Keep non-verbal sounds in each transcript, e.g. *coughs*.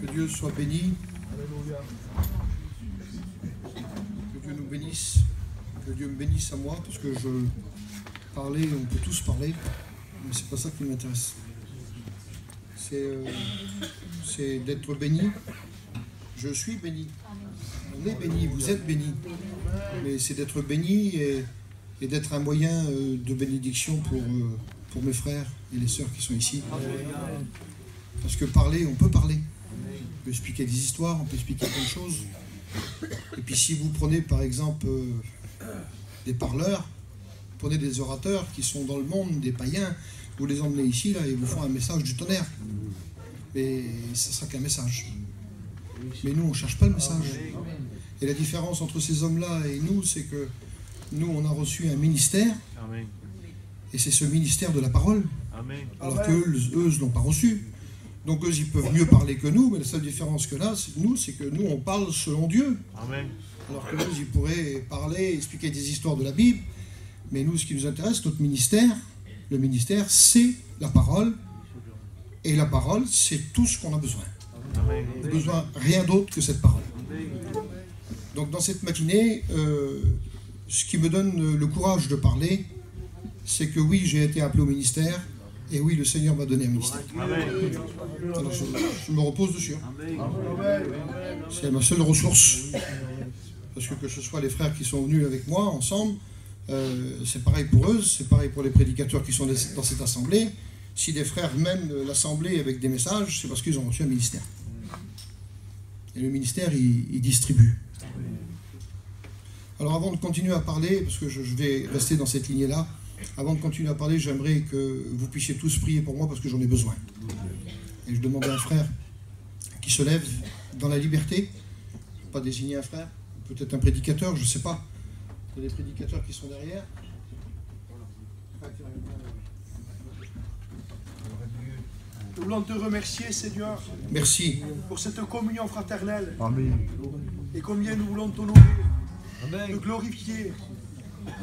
Que Dieu soit béni. Que Dieu nous bénisse. Que Dieu me bénisse à moi, parce que je parlais, on peut tous parler, mais c'est pas ça qui m'intéresse. C'est euh, d'être béni. Je suis béni. On est béni, vous êtes béni. Mais c'est d'être béni et, et d'être un moyen euh, de bénédiction pour, euh, pour mes frères et les sœurs qui sont ici. Parce que parler, on peut parler. On peut expliquer des histoires, on peut expliquer plein de choses. Et puis si vous prenez par exemple euh, des parleurs, prenez des orateurs qui sont dans le monde, des païens, vous les emmenez ici là, et vous font un message du tonnerre. Mais ça sera qu'un message. Mais nous, on ne cherche pas le message. Et la différence entre ces hommes-là et nous, c'est que nous, on a reçu un ministère, et c'est ce ministère de la parole, alors qu'eux, eux, ne l'ont pas reçu. Donc eux, ils peuvent mieux parler que nous, mais la seule différence que là, c'est nous, c'est que nous, on parle selon Dieu. Amen. Alors que eux, ils pourraient parler, expliquer des histoires de la Bible. Mais nous, ce qui nous intéresse, notre ministère, le ministère, c'est la parole. Et la parole, c'est tout ce qu'on a besoin. Amen. On n'a besoin rien d'autre que cette parole. Donc dans cette matinée, euh, ce qui me donne le courage de parler, c'est que oui, j'ai été appelé au ministère, et oui, le Seigneur m'a donné un ministère. Alors je, je me repose dessus. C'est ma seule ressource. Parce que que ce soit les frères qui sont venus avec moi ensemble, euh, c'est pareil pour eux, c'est pareil pour les prédicateurs qui sont dans cette assemblée. Si des frères mènent l'assemblée avec des messages, c'est parce qu'ils ont reçu un ministère. Et le ministère, il, il distribue. Alors avant de continuer à parler, parce que je, je vais rester dans cette lignée-là, avant de continuer à parler, j'aimerais que vous puissiez tous prier pour moi parce que j'en ai besoin. Et je demande à un frère qui se lève dans la liberté, pas désigner un frère, peut-être un prédicateur, je ne sais pas. Il y a des prédicateurs qui sont derrière. Nous voulons te remercier, Seigneur, Merci. pour cette communion fraternelle Amen. et combien nous voulons t'honorer, te glorifier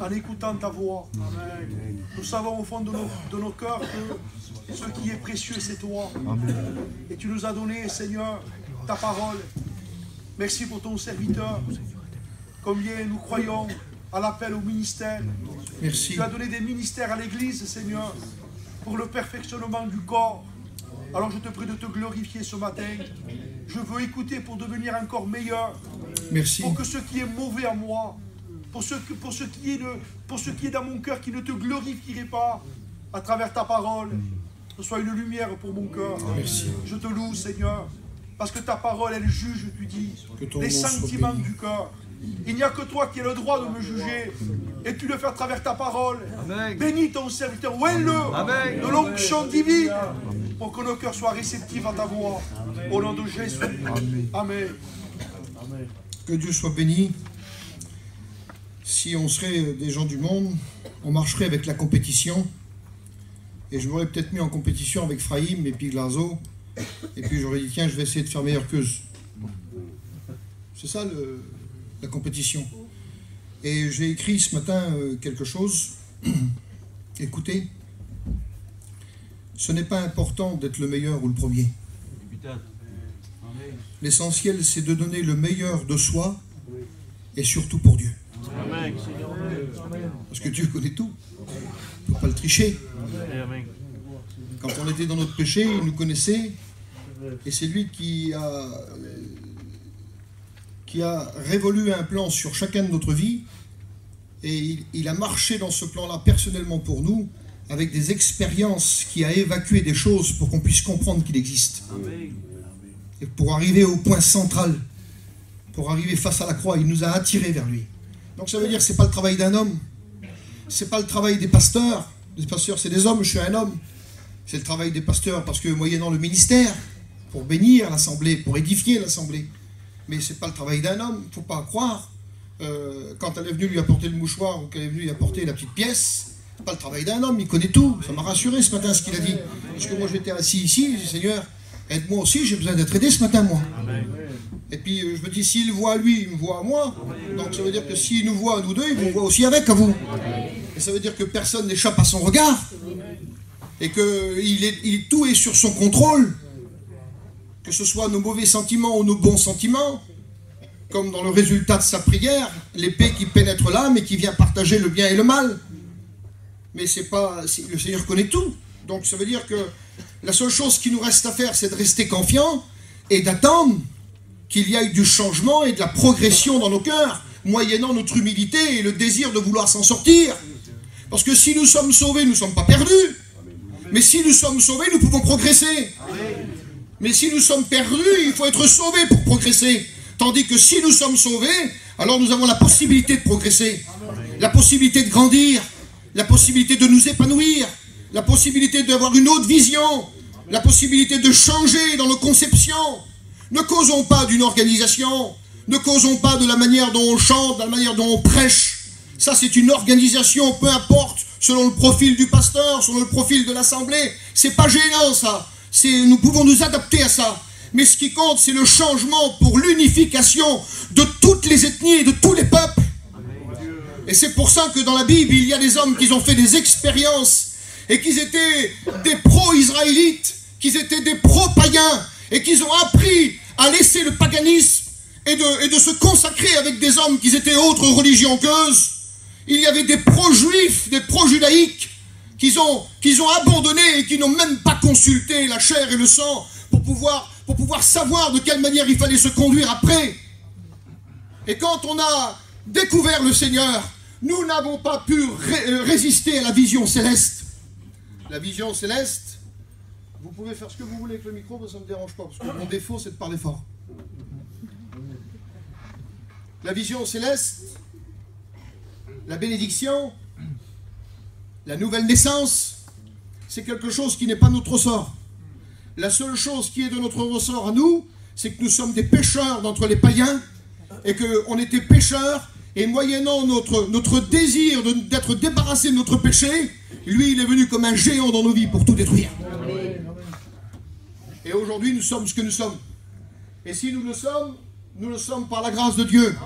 en écoutant ta voix. Nous savons au fond de nos, de nos cœurs que ce qui est précieux, c'est toi. Et tu nous as donné, Seigneur, ta parole. Merci pour ton serviteur. Combien nous croyons à l'appel au ministère. Merci. Tu as donné des ministères à l'Église, Seigneur, pour le perfectionnement du corps. Alors je te prie de te glorifier ce matin. Je veux écouter pour devenir encore meilleur. Merci. Pour que ce qui est mauvais en moi, pour ce, que, pour ce, qui, est de- pour ce qui est dans mon cœur qui ne te glorifierait pas à travers ta parole, ce soit une lumière pour mon cœur. Merci. Je te loue, Seigneur, parce que ta parole, elle juge, tu dis, Que ton les sentiments du cœur. Il n'y a que toi qui as le droit de me juger, et tu le fais à travers ta parole. Bénis ton serviteur, ouelle-le de l'onction divine, pour que nos cœurs soient réceptifs à ta voix. Au nom de Jésus. Amen. Que Dieu soit béni. Si on serait des gens du monde, on marcherait avec la compétition. Et je m'aurais peut-être mis en compétition avec Frahim et puis Glazo. Et puis j'aurais dit, tiens, je vais essayer de faire meilleur qu'eux. C'est ça le- la compétition. Et j'ai écrit ce matin euh, quelque chose. *clears throat* Écoutez, ce n'est pas important d'être le meilleur ou le premier. L'essentiel, c'est de donner le meilleur de soi et surtout pour Dieu. Parce que Dieu connaît tout. Il ne faut pas le tricher. Quand on était dans notre péché, il nous connaissait. Et c'est lui qui a, qui a révolu un plan sur chacun de notre vie. Et il, il a marché dans ce plan-là personnellement pour nous, avec des expériences, qui a évacué des choses pour qu'on puisse comprendre qu'il existe. Et pour arriver au point central, pour arriver face à la croix, il nous a attirés vers lui. Donc ça veut dire que ce n'est pas le travail d'un homme, c'est pas le travail des pasteurs. Les pasteurs, c'est des hommes, je suis un homme. C'est le travail des pasteurs parce que moyennant le ministère, pour bénir l'assemblée, pour édifier l'assemblée. Mais c'est pas le travail d'un homme, faut pas croire. Euh, quand elle est venue lui apporter le mouchoir ou qu'elle est venue lui apporter la petite pièce, c'est pas le travail d'un homme, il connaît tout. Ça m'a rassuré ce matin ce qu'il a dit. Parce que moi j'étais assis ici, Seigneur, aide-moi aussi, j'ai besoin d'être aidé ce matin moi. Et puis euh, je me dis, s'il voit à lui, il me voit à moi. Donc ça veut dire que s'il nous voit à nous deux, il vous voit aussi avec à vous. Et ça veut dire que personne n'échappe à son regard. Et que il est, il- tout est sur son contrôle. que ce soit nos mauvais sentiments ou nos bons sentiments, comme dans le résultat de sa prière, l'épée qui pénètre l'âme et qui vient partager le bien et le mal. Mais c'est pas, le Seigneur connaît tout. Donc ça veut dire que la seule chose qui nous reste à faire, c'est de rester confiant et d'attendre qu'il y ait du changement et de la progression dans nos cœurs, moyennant notre humilité et le désir de vouloir s'en sortir. Parce que si nous sommes sauvés, nous ne sommes pas perdus. Mais si nous sommes sauvés, nous pouvons progresser. Mais si nous sommes perdus, il faut être sauvés pour progresser. Tandis que si nous sommes sauvés, alors nous avons la possibilité de progresser, la possibilité de grandir, la possibilité de nous épanouir, la possibilité d'avoir une autre vision, la possibilité de changer dans nos conceptions. Ne causons pas d'une organisation, ne causons pas de la manière dont on chante, de la manière dont on prêche. Ça, c'est une organisation, peu importe, selon le profil du pasteur, selon le profil de l'assemblée. C'est pas gênant, ça. Nous pouvons nous adapter à ça. Mais ce qui compte, c'est le changement pour l'unification de toutes les ethnies et de tous les peuples. Et c'est pour ça que dans la Bible, il y a des hommes qui ont fait des expériences et qu'ils étaient des pro-israélites, qu'ils étaient des pro-païens et qu'ils ont appris à laisser le paganisme et de, se consacrer avec des hommes qui étaient autres religions qu'eux. Il y avait des pro-juifs, des pro-judaïques qu'ils ont, qu'ils ont abandonnés et qui n'ont même pas consulté la chair et le sang pour pouvoir pour pouvoir savoir de quelle manière il fallait se conduire après. Et quand on a découvert le Seigneur, nous n'avons pas pu euh, résister à la vision céleste. La vision céleste, vous pouvez faire ce que vous voulez avec le micro, mais ça ne me dérange pas, parce que mon défaut, c'est de parler fort. La vision céleste, la bénédiction, la nouvelle naissance, c'est quelque chose qui n'est pas notre sort. La seule chose qui est de notre ressort à nous, c'est que nous sommes des pécheurs d'entre les païens et qu'on était pécheurs et moyennant notre, désir d'être débarrassé de notre péché, lui, il est venu comme un géant dans nos vies pour tout détruire. Et aujourd'hui, nous sommes ce que nous sommes. Et si nous le sommes, nous le sommes par la grâce de Dieu.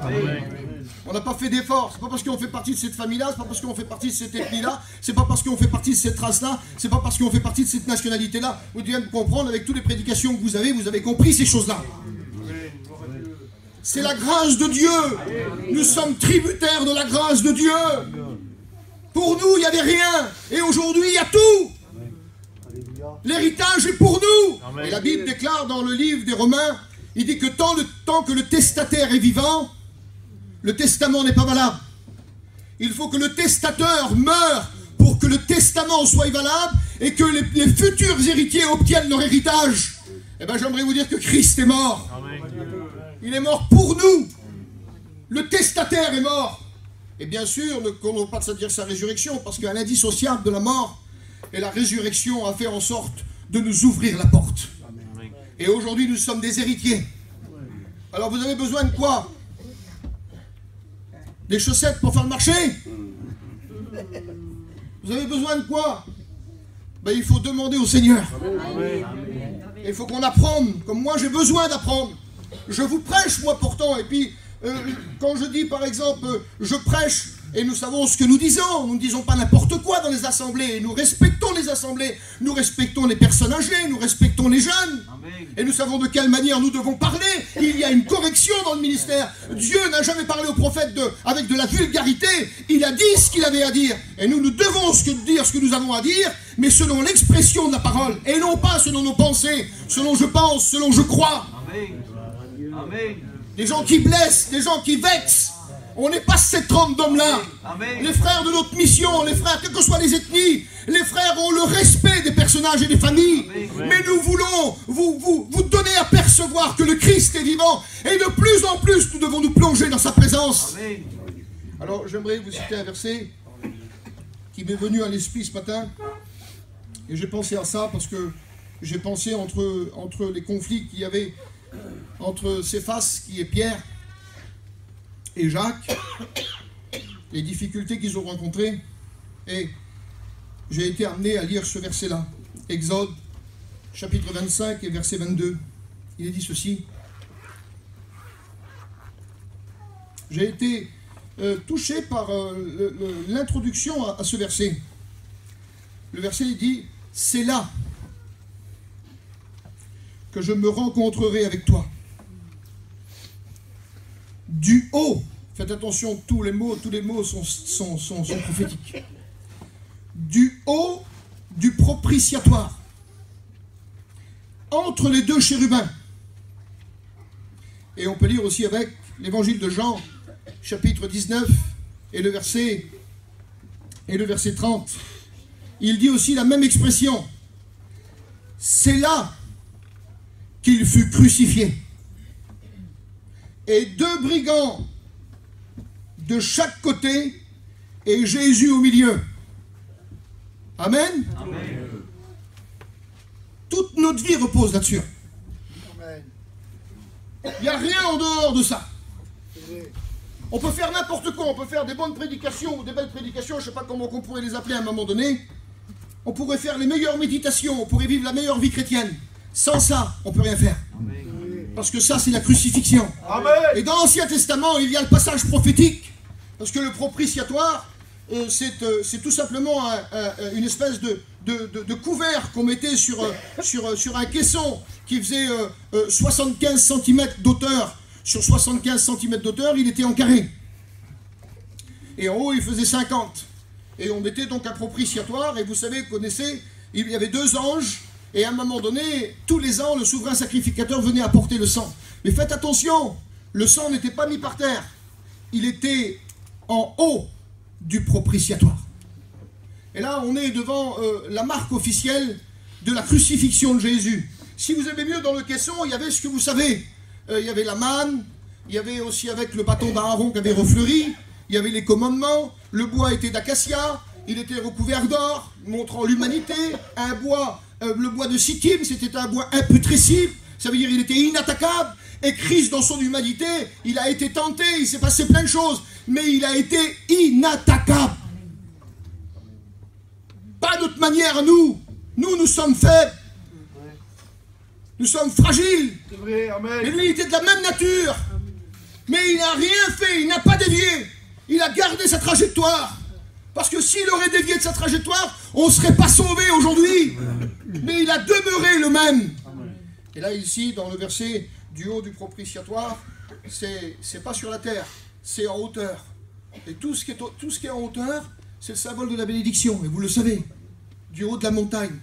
On n'a pas fait d'efforts. C'est pas parce qu'on fait partie de cette famille-là, c'est pas parce qu'on fait partie de cette ethnie-là, c'est pas parce qu'on fait partie de cette race-là, c'est pas parce qu'on fait partie de cette nationalité-là. Vous devez me comprendre, avec toutes les prédications que vous avez, vous avez compris ces choses-là. C'est la grâce de Dieu. Nous sommes tributaires de la grâce de Dieu. Pour nous, il n'y avait rien. Et aujourd'hui, il y a tout. L'héritage est pour nous. Et la Bible déclare dans le livre des Romains, il dit que tant, le, que le testataire est vivant, le testament n'est pas valable. Il faut que le testateur meure pour que le testament soit valable et que les, futurs héritiers obtiennent leur héritage. Eh bien, j'aimerais vous dire que Christ est mort. Il est mort pour nous. Le testataire est mort. Et bien sûr, ne connaissons pas de dire sa résurrection, parce qu'un indissociable de la mort et la résurrection a fait en sorte de nous ouvrir la porte. Et aujourd'hui, nous sommes des héritiers. Alors, vous avez besoin de quoi? Des chaussettes pour faire le marché? Vous avez besoin de quoi? Ben, Il faut demander au Seigneur. Il faut qu'on apprenne, comme moi j'ai besoin d'apprendre. Je vous prêche, moi pourtant, et puis euh, quand je dis par exemple, euh, je prêche et nous savons ce que nous disons. Nous ne disons pas n'importe quoi dans les assemblées. Nous respectons les assemblées. Nous respectons les personnes âgées. Nous respectons les jeunes. Et nous savons de quelle manière nous devons parler. Il y a une correction dans le ministère. Dieu n'a jamais parlé au prophète de, avec de la vulgarité. Il a dit ce qu'il avait à dire. Et nous, nous devons ce que, dire ce que nous avons à dire, mais selon l'expression de la parole. Et non pas selon nos pensées, selon je pense, selon je crois. Amen. Des gens qui blessent, des gens qui vexent. On n'est pas cette trompe d'hommes-là. Les frères de notre mission, les frères, quelles que soient les ethnies, les frères ont le respect des personnages et des familles. Mais nous voulons vous, vous, vous donner à percevoir que le Christ est vivant. Et de plus en plus, nous devons nous plonger dans sa présence. Alors, j'aimerais vous citer un verset qui m'est venu à l'esprit ce matin. Et j'ai pensé à ça parce que j'ai pensé entre, entre les conflits qu'il y avait *coughs* entre Céphas, qui est Pierre, et Jacques, *coughs* les difficultés qu'ils ont rencontrées. Et j'ai été amené à lire ce verset-là. Exode, chapitre 25 et verset 22. Il est dit ceci. J'ai été euh, touché par euh, l'introduction à, à, ce verset. Le verset dit, c'est là que je me rencontrerai avec toi. Du haut, faites attention, tous les mots, tous les mots sont, prophétiques. Du haut du propitiatoire, entre les deux chérubins. Et on peut lire aussi avec l'évangile de Jean, chapitre 19, et le verset, et le verset 30. Il dit aussi la même expression. C'est là qu'il fut crucifié. Et deux brigands de chaque côté et Jésus au milieu. Amen. Toute notre vie repose là-dessus. Il n'y a rien en dehors de ça. On peut faire n'importe quoi, on peut faire des bonnes prédications ou des belles prédications, je ne sais pas comment on pourrait les appeler à un moment donné. On pourrait faire les meilleures méditations, on pourrait vivre la meilleure vie chrétienne. Sans ça, on ne peut rien faire. Parce que ça, c'est la crucifixion. Et dans l'Ancien Testament, il y a le passage prophétique. Parce que le propitiatoire, euh, euh, c'est tout simplement une espèce de, de, couvert qu'on mettait sur, euh, sur, sur un caisson qui faisait 75 cm d'auteur. Sur 75 cm d'auteur, il était en carré. Et en haut, il faisait 50. Et on mettait donc un propitiatoire, et vous savez, connaissez, il y avait deux anges, et à un moment donné, tous les ans, le souverain sacrificateur venait apporter le sang. Mais faites attention, le sang n'était pas mis par terre, il était en haut du propitiatoire. Et là, on est devant euh, la marque officielle de la crucifixion de Jésus. Si vous aimez mieux dans le caisson, il y avait ce que vous savez. Euh, il y avait la manne, il y avait aussi avec le bâton d'Aaron qui avait refleuri, il y avait les commandements, le bois était d'acacia, il était recouvert d'or, montrant l'humanité, un bois, euh, le bois de Sittim, c'était un bois imputrescible, ça veut dire il était inattaquable, et Christ dans son humanité, il a été tenté, il s'est passé plein de choses, mais il a été inattaquable. Pas notre manière, nous. Nous, nous sommes faibles. Nous sommes fragiles. Vrai, Mais lui, il était de la même nature. Mais il n'a rien fait, il n'a pas dévié. Il a gardé sa trajectoire. Parce que s'il aurait dévié de sa trajectoire, on ne serait pas sauvé aujourd'hui. Mais il a demeuré le même. Et là, ici, dans le verset du haut du propitiatoire, c'est pas sur la terre, c'est en hauteur. Et tout ce, qui est, tout ce qui est en hauteur, c'est le symbole de la bénédiction, et vous le savez. Du haut de la montagne,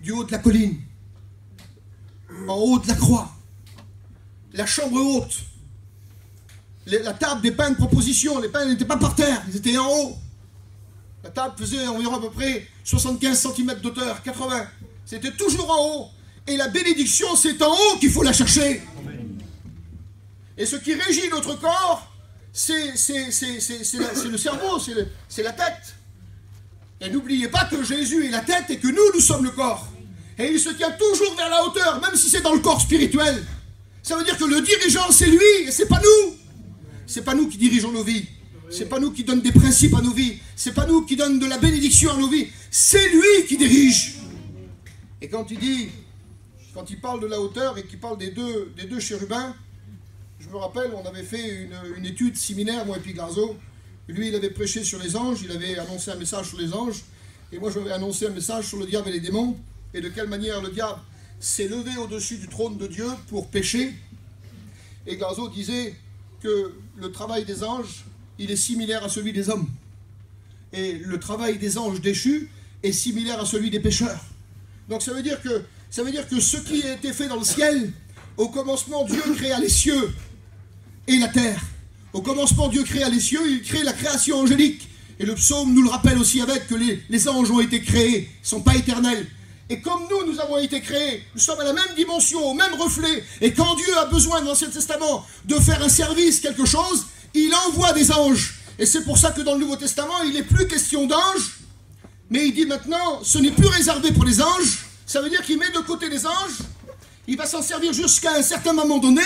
du haut de la colline, en haut de la croix, la chambre haute, la table des pains de proposition, les pains n'étaient pas par terre, ils étaient en haut. La table faisait environ à peu près 75 cm d'auteur, 80. C'était toujours en haut. Et la bénédiction, c'est en haut qu'il faut la chercher. Et ce qui régit notre corps, c'est le cerveau, c'est la tête. Et n'oubliez pas que Jésus est la tête et que nous, nous sommes le corps. Et il se tient toujours vers la hauteur, même si c'est dans le corps spirituel. Ça veut dire que le dirigeant, c'est lui, et c'est pas nous. C'est pas nous qui dirigeons nos vies. C'est pas nous qui donnons des principes à nos vies. C'est pas nous qui donnons de la bénédiction à nos vies. C'est lui qui dirige. Et quand il dit, quand il parle de la hauteur et qu'il parle des deux, des deux chérubins, je me rappelle, on avait fait une, étude similaire, moi et puis Garzo. Lui, il avait prêché sur les anges, il avait annoncé un message sur les anges, et moi, j'avais annoncé un message sur le diable et les démons, et de quelle manière le diable s'est levé au-dessus du trône de Dieu pour pécher. Et Garzo disait que le travail des anges, il est similaire à celui des hommes. Et le travail des anges déchus est similaire à celui des pécheurs. Donc ça veut dire que, ça veut dire que ce qui a été fait dans le ciel, au commencement, Dieu créa les cieux et la terre. Au commencement, Dieu créa les cieux, il crée la création angélique. Et le psaume nous le rappelle aussi avec que les, anges ont été créés, ne sont pas éternels. Et comme nous, nous avons été créés, nous sommes à la même dimension, au même reflet. Et quand Dieu a besoin dans l'Ancien Testament de faire un service, quelque chose, il envoie des anges. Et c'est pour ça que dans le Nouveau Testament, il n'est plus question d'anges, mais il dit maintenant, ce n'est plus réservé pour les anges. Ça veut dire qu'il met de côté les anges, il va s'en servir jusqu'à un certain moment donné,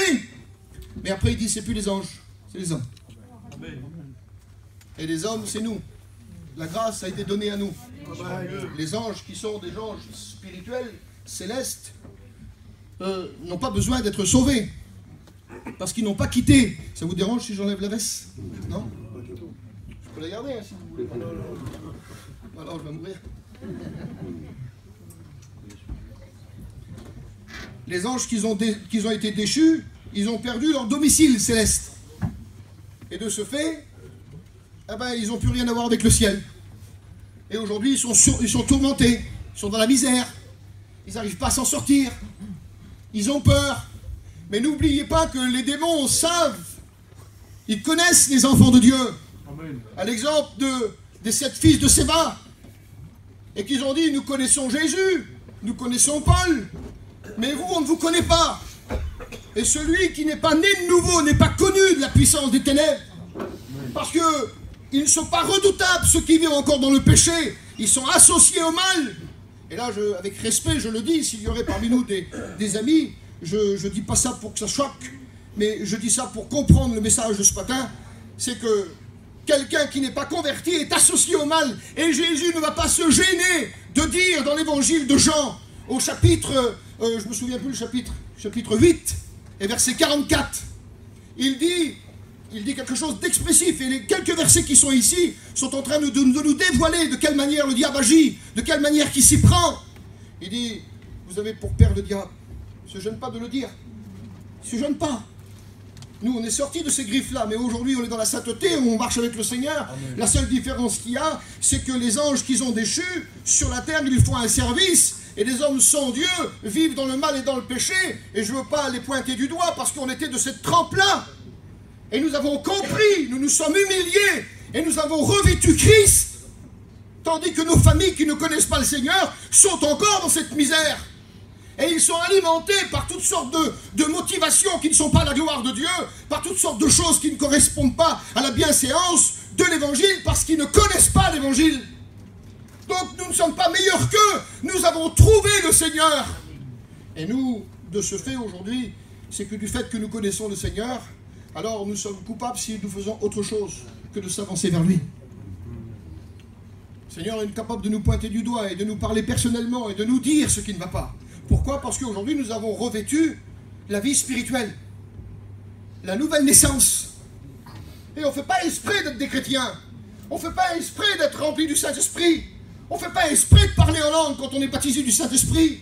mais après, il dit, c'est plus les anges, c'est les hommes. Et les hommes, c'est nous. La grâce a été donnée à nous. Les anges, qui sont des anges spirituels, célestes, euh, n'ont pas besoin d'être sauvés. Parce qu'ils n'ont pas quitté. Ça vous dérange si j'enlève la veste Non Je peux la garder hein, si vous voulez. Alors je vais mourir. les anges qui ont, ont été déchus, ils ont perdu leur domicile céleste. Et de ce fait, eh ben, ils n'ont plus rien à voir avec le ciel. Et aujourd'hui, ils sont, ils sont tourmentés, ils sont dans la misère, ils n'arrivent pas à s'en sortir, ils ont peur. Mais n'oubliez pas que les démons savent, ils connaissent les enfants de Dieu. À l'exemple de, des sept fils de Séba, et qu'ils ont dit, nous connaissons Jésus, nous connaissons Paul, mais vous, on ne vous connaît pas. Et celui qui n'est pas né de nouveau n'est pas connu de la puissance des ténèbres. Parce que ils ne sont pas redoutables, ceux qui vivent encore dans le péché. Ils sont associés au mal. Et là, je, avec respect, je le dis, s'il y aurait parmi nous des, amis, je ne dis pas ça pour que ça choque, mais je dis ça pour comprendre le message de ce matin. C'est que quelqu'un qui n'est pas converti est associé au mal. Et Jésus ne va pas se gêner de dire dans l'évangile de Jean, au chapitre, euh, je me souviens plus le chapitre, chapitre 8, et verset 44, il dit, il dit quelque chose d'expressif. Et les quelques versets qui sont ici sont en train de, nous dévoiler de quelle manière le diable agit, de quelle manière il s'y prend. Il dit, vous avez pour père le diable. Se gêne pas de le dire. Se gêne pas. Nous, on est sortis de ces griffes-là, mais aujourd'hui, on est dans la sainteté, on marche avec le Seigneur. La seule différence qu'il y a, c'est que les anges qu'ils ont déchus, sur la terre, ils font un service, et les hommes sans Dieu vivent dans le mal et dans le péché, et je ne veux pas les pointer du doigt, parce qu'on était de cette trempe-là. Et nous avons compris, nous nous sommes humiliés, et nous avons revêtu Christ, tandis que nos familles qui ne connaissent pas le Seigneur sont encore dans cette misère. Et ils sont alimentés par toutes sortes de, motivations qui ne sont pas la gloire de Dieu, par toutes sortes de choses qui ne correspondent pas à la bienséance de l'Évangile, parce qu'ils ne connaissent pas l'Évangile. Donc nous ne sommes pas meilleurs qu'eux, nous avons trouvé le Seigneur. Et nous, de ce fait aujourd'hui, c'est que du fait que nous connaissons le Seigneur, alors nous sommes coupables si nous faisons autre chose que de s'avancer vers lui. Le Seigneur est capable de nous pointer du doigt et de nous parler personnellement et de nous dire ce qui ne va pas? Pourquoi? Parce qu'aujourd'hui, nous avons revêtu la vie spirituelle, la nouvelle naissance. Et on ne fait pas esprit d'être des chrétiens. On ne fait pas esprit d'être rempli du Saint-Esprit. On ne fait pas esprit de parler en langue quand on est baptisé du Saint-Esprit.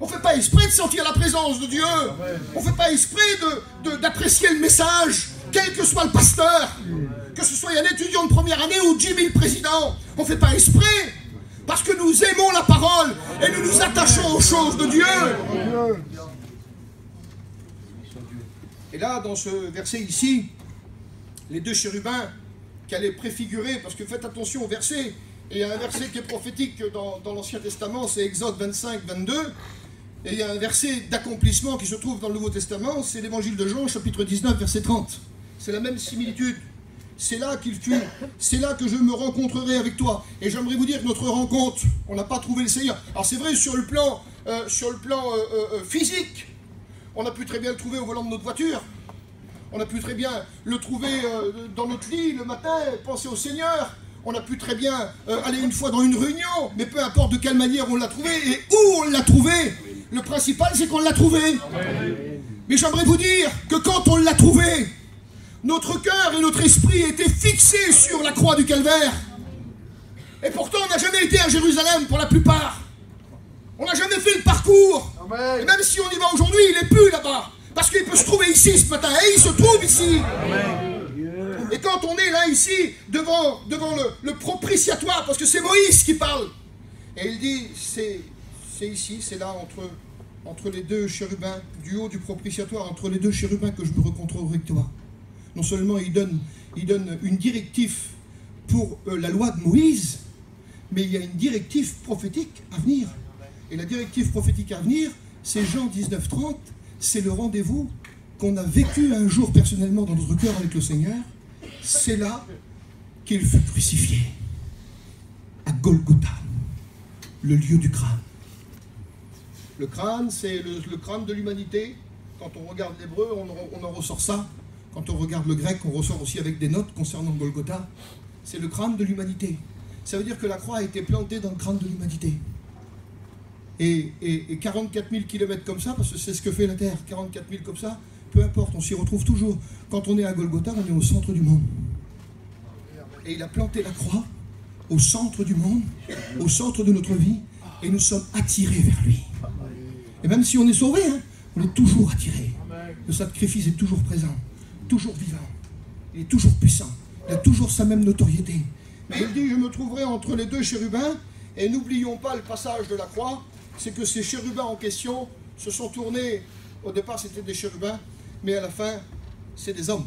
On ne fait pas esprit de sentir la présence de Dieu. On ne fait pas esprit d'apprécier le message, quel que soit le pasteur. Que ce soit un étudiant de première année ou 10 000 présidents. On ne fait pas esprit parce que nous aimons la parole et nous nous attachons aux choses de Dieu. Et là, dans ce verset ici, les deux chérubins qui allaient préfigurer, parce que faites attention au verset, et il y a un verset qui est prophétique dans, dans l'Ancien Testament, c'est Exode 25, 22, et il y a un verset d'accomplissement qui se trouve dans le Nouveau Testament, c'est l'Évangile de Jean, chapitre 19, verset 30. C'est la même similitude c'est là qu'il tue, c'est là que je me rencontrerai avec toi. Et j'aimerais vous dire que notre rencontre, on n'a pas trouvé le Seigneur. Alors c'est vrai sur le plan, euh, sur le plan euh, euh, physique, on a pu très bien le trouver au volant de notre voiture. On a pu très bien le trouver dans notre lit le matin, penser au Seigneur. On a pu très bien aller une fois dans une réunion, mais peu importe de quelle manière on l'a trouvé et où on l'a trouvé. Le principal, c'est qu'on l'a trouvé. Mais j'aimerais vous dire que quand on l'a trouvé, notre cœur et notre esprit étaient fixés sur la croix du calvaire. Et pourtant, on n'a jamais été à Jérusalem pour la plupart. On n'a jamais fait le parcours. Et même si on y va aujourd'hui, il n'est plus là-bas. Parce qu'il peut se trouver ici ce matin. Et il se trouve ici. Et quand on est là, ici, devant, devant le, propitiatoire, parce que c'est Moïse qui parle, et il dit, c'est ici, c'est là, entre, entre les deux chérubins, du haut du propitiatoire, entre les deux chérubins que je me rencontrerai avec toi non seulement il donne, une directive pour euh, la loi de Moïse, mais il y a une directive prophétique à venir. Et la directive prophétique à venir, c'est Jean 19.30, c'est le rendez-vous qu'on a vécu un jour personnellement dans notre cœur avec le Seigneur. C'est là qu'il fut crucifié, à Golgotha, le lieu du crâne. Le crâne, c'est le, crâne de l'humanité. Quand on regarde l'hébreu, on en ressort ça. Quand on regarde le grec, on ressort aussi avec des notes concernant Golgotha. C'est le crâne de l'humanité. Ça veut dire que la croix a été plantée dans le crâne de l'humanité. Et, 44 000 kilomètres comme ça, parce que c'est ce que fait la Terre, 44 000 comme ça, peu importe, on s'y retrouve toujours. Quand on est à Golgotha, on est au centre du monde. Et il a planté la croix au centre du monde, au centre de notre vie, et nous sommes attirés vers lui. Et même si on est sauvé, hein, On est toujours attiré. Le sacrifice est toujours présent, toujours vivant. Il est toujours puissant. Il a toujours sa même notoriété. Mais il dit, je me trouverai entre les deux chérubins, et n'oublions pas le passage de la croix, c'est que ces chérubins en question se sont tournés, au départ c'était des chérubins, mais à la fin c'est des hommes.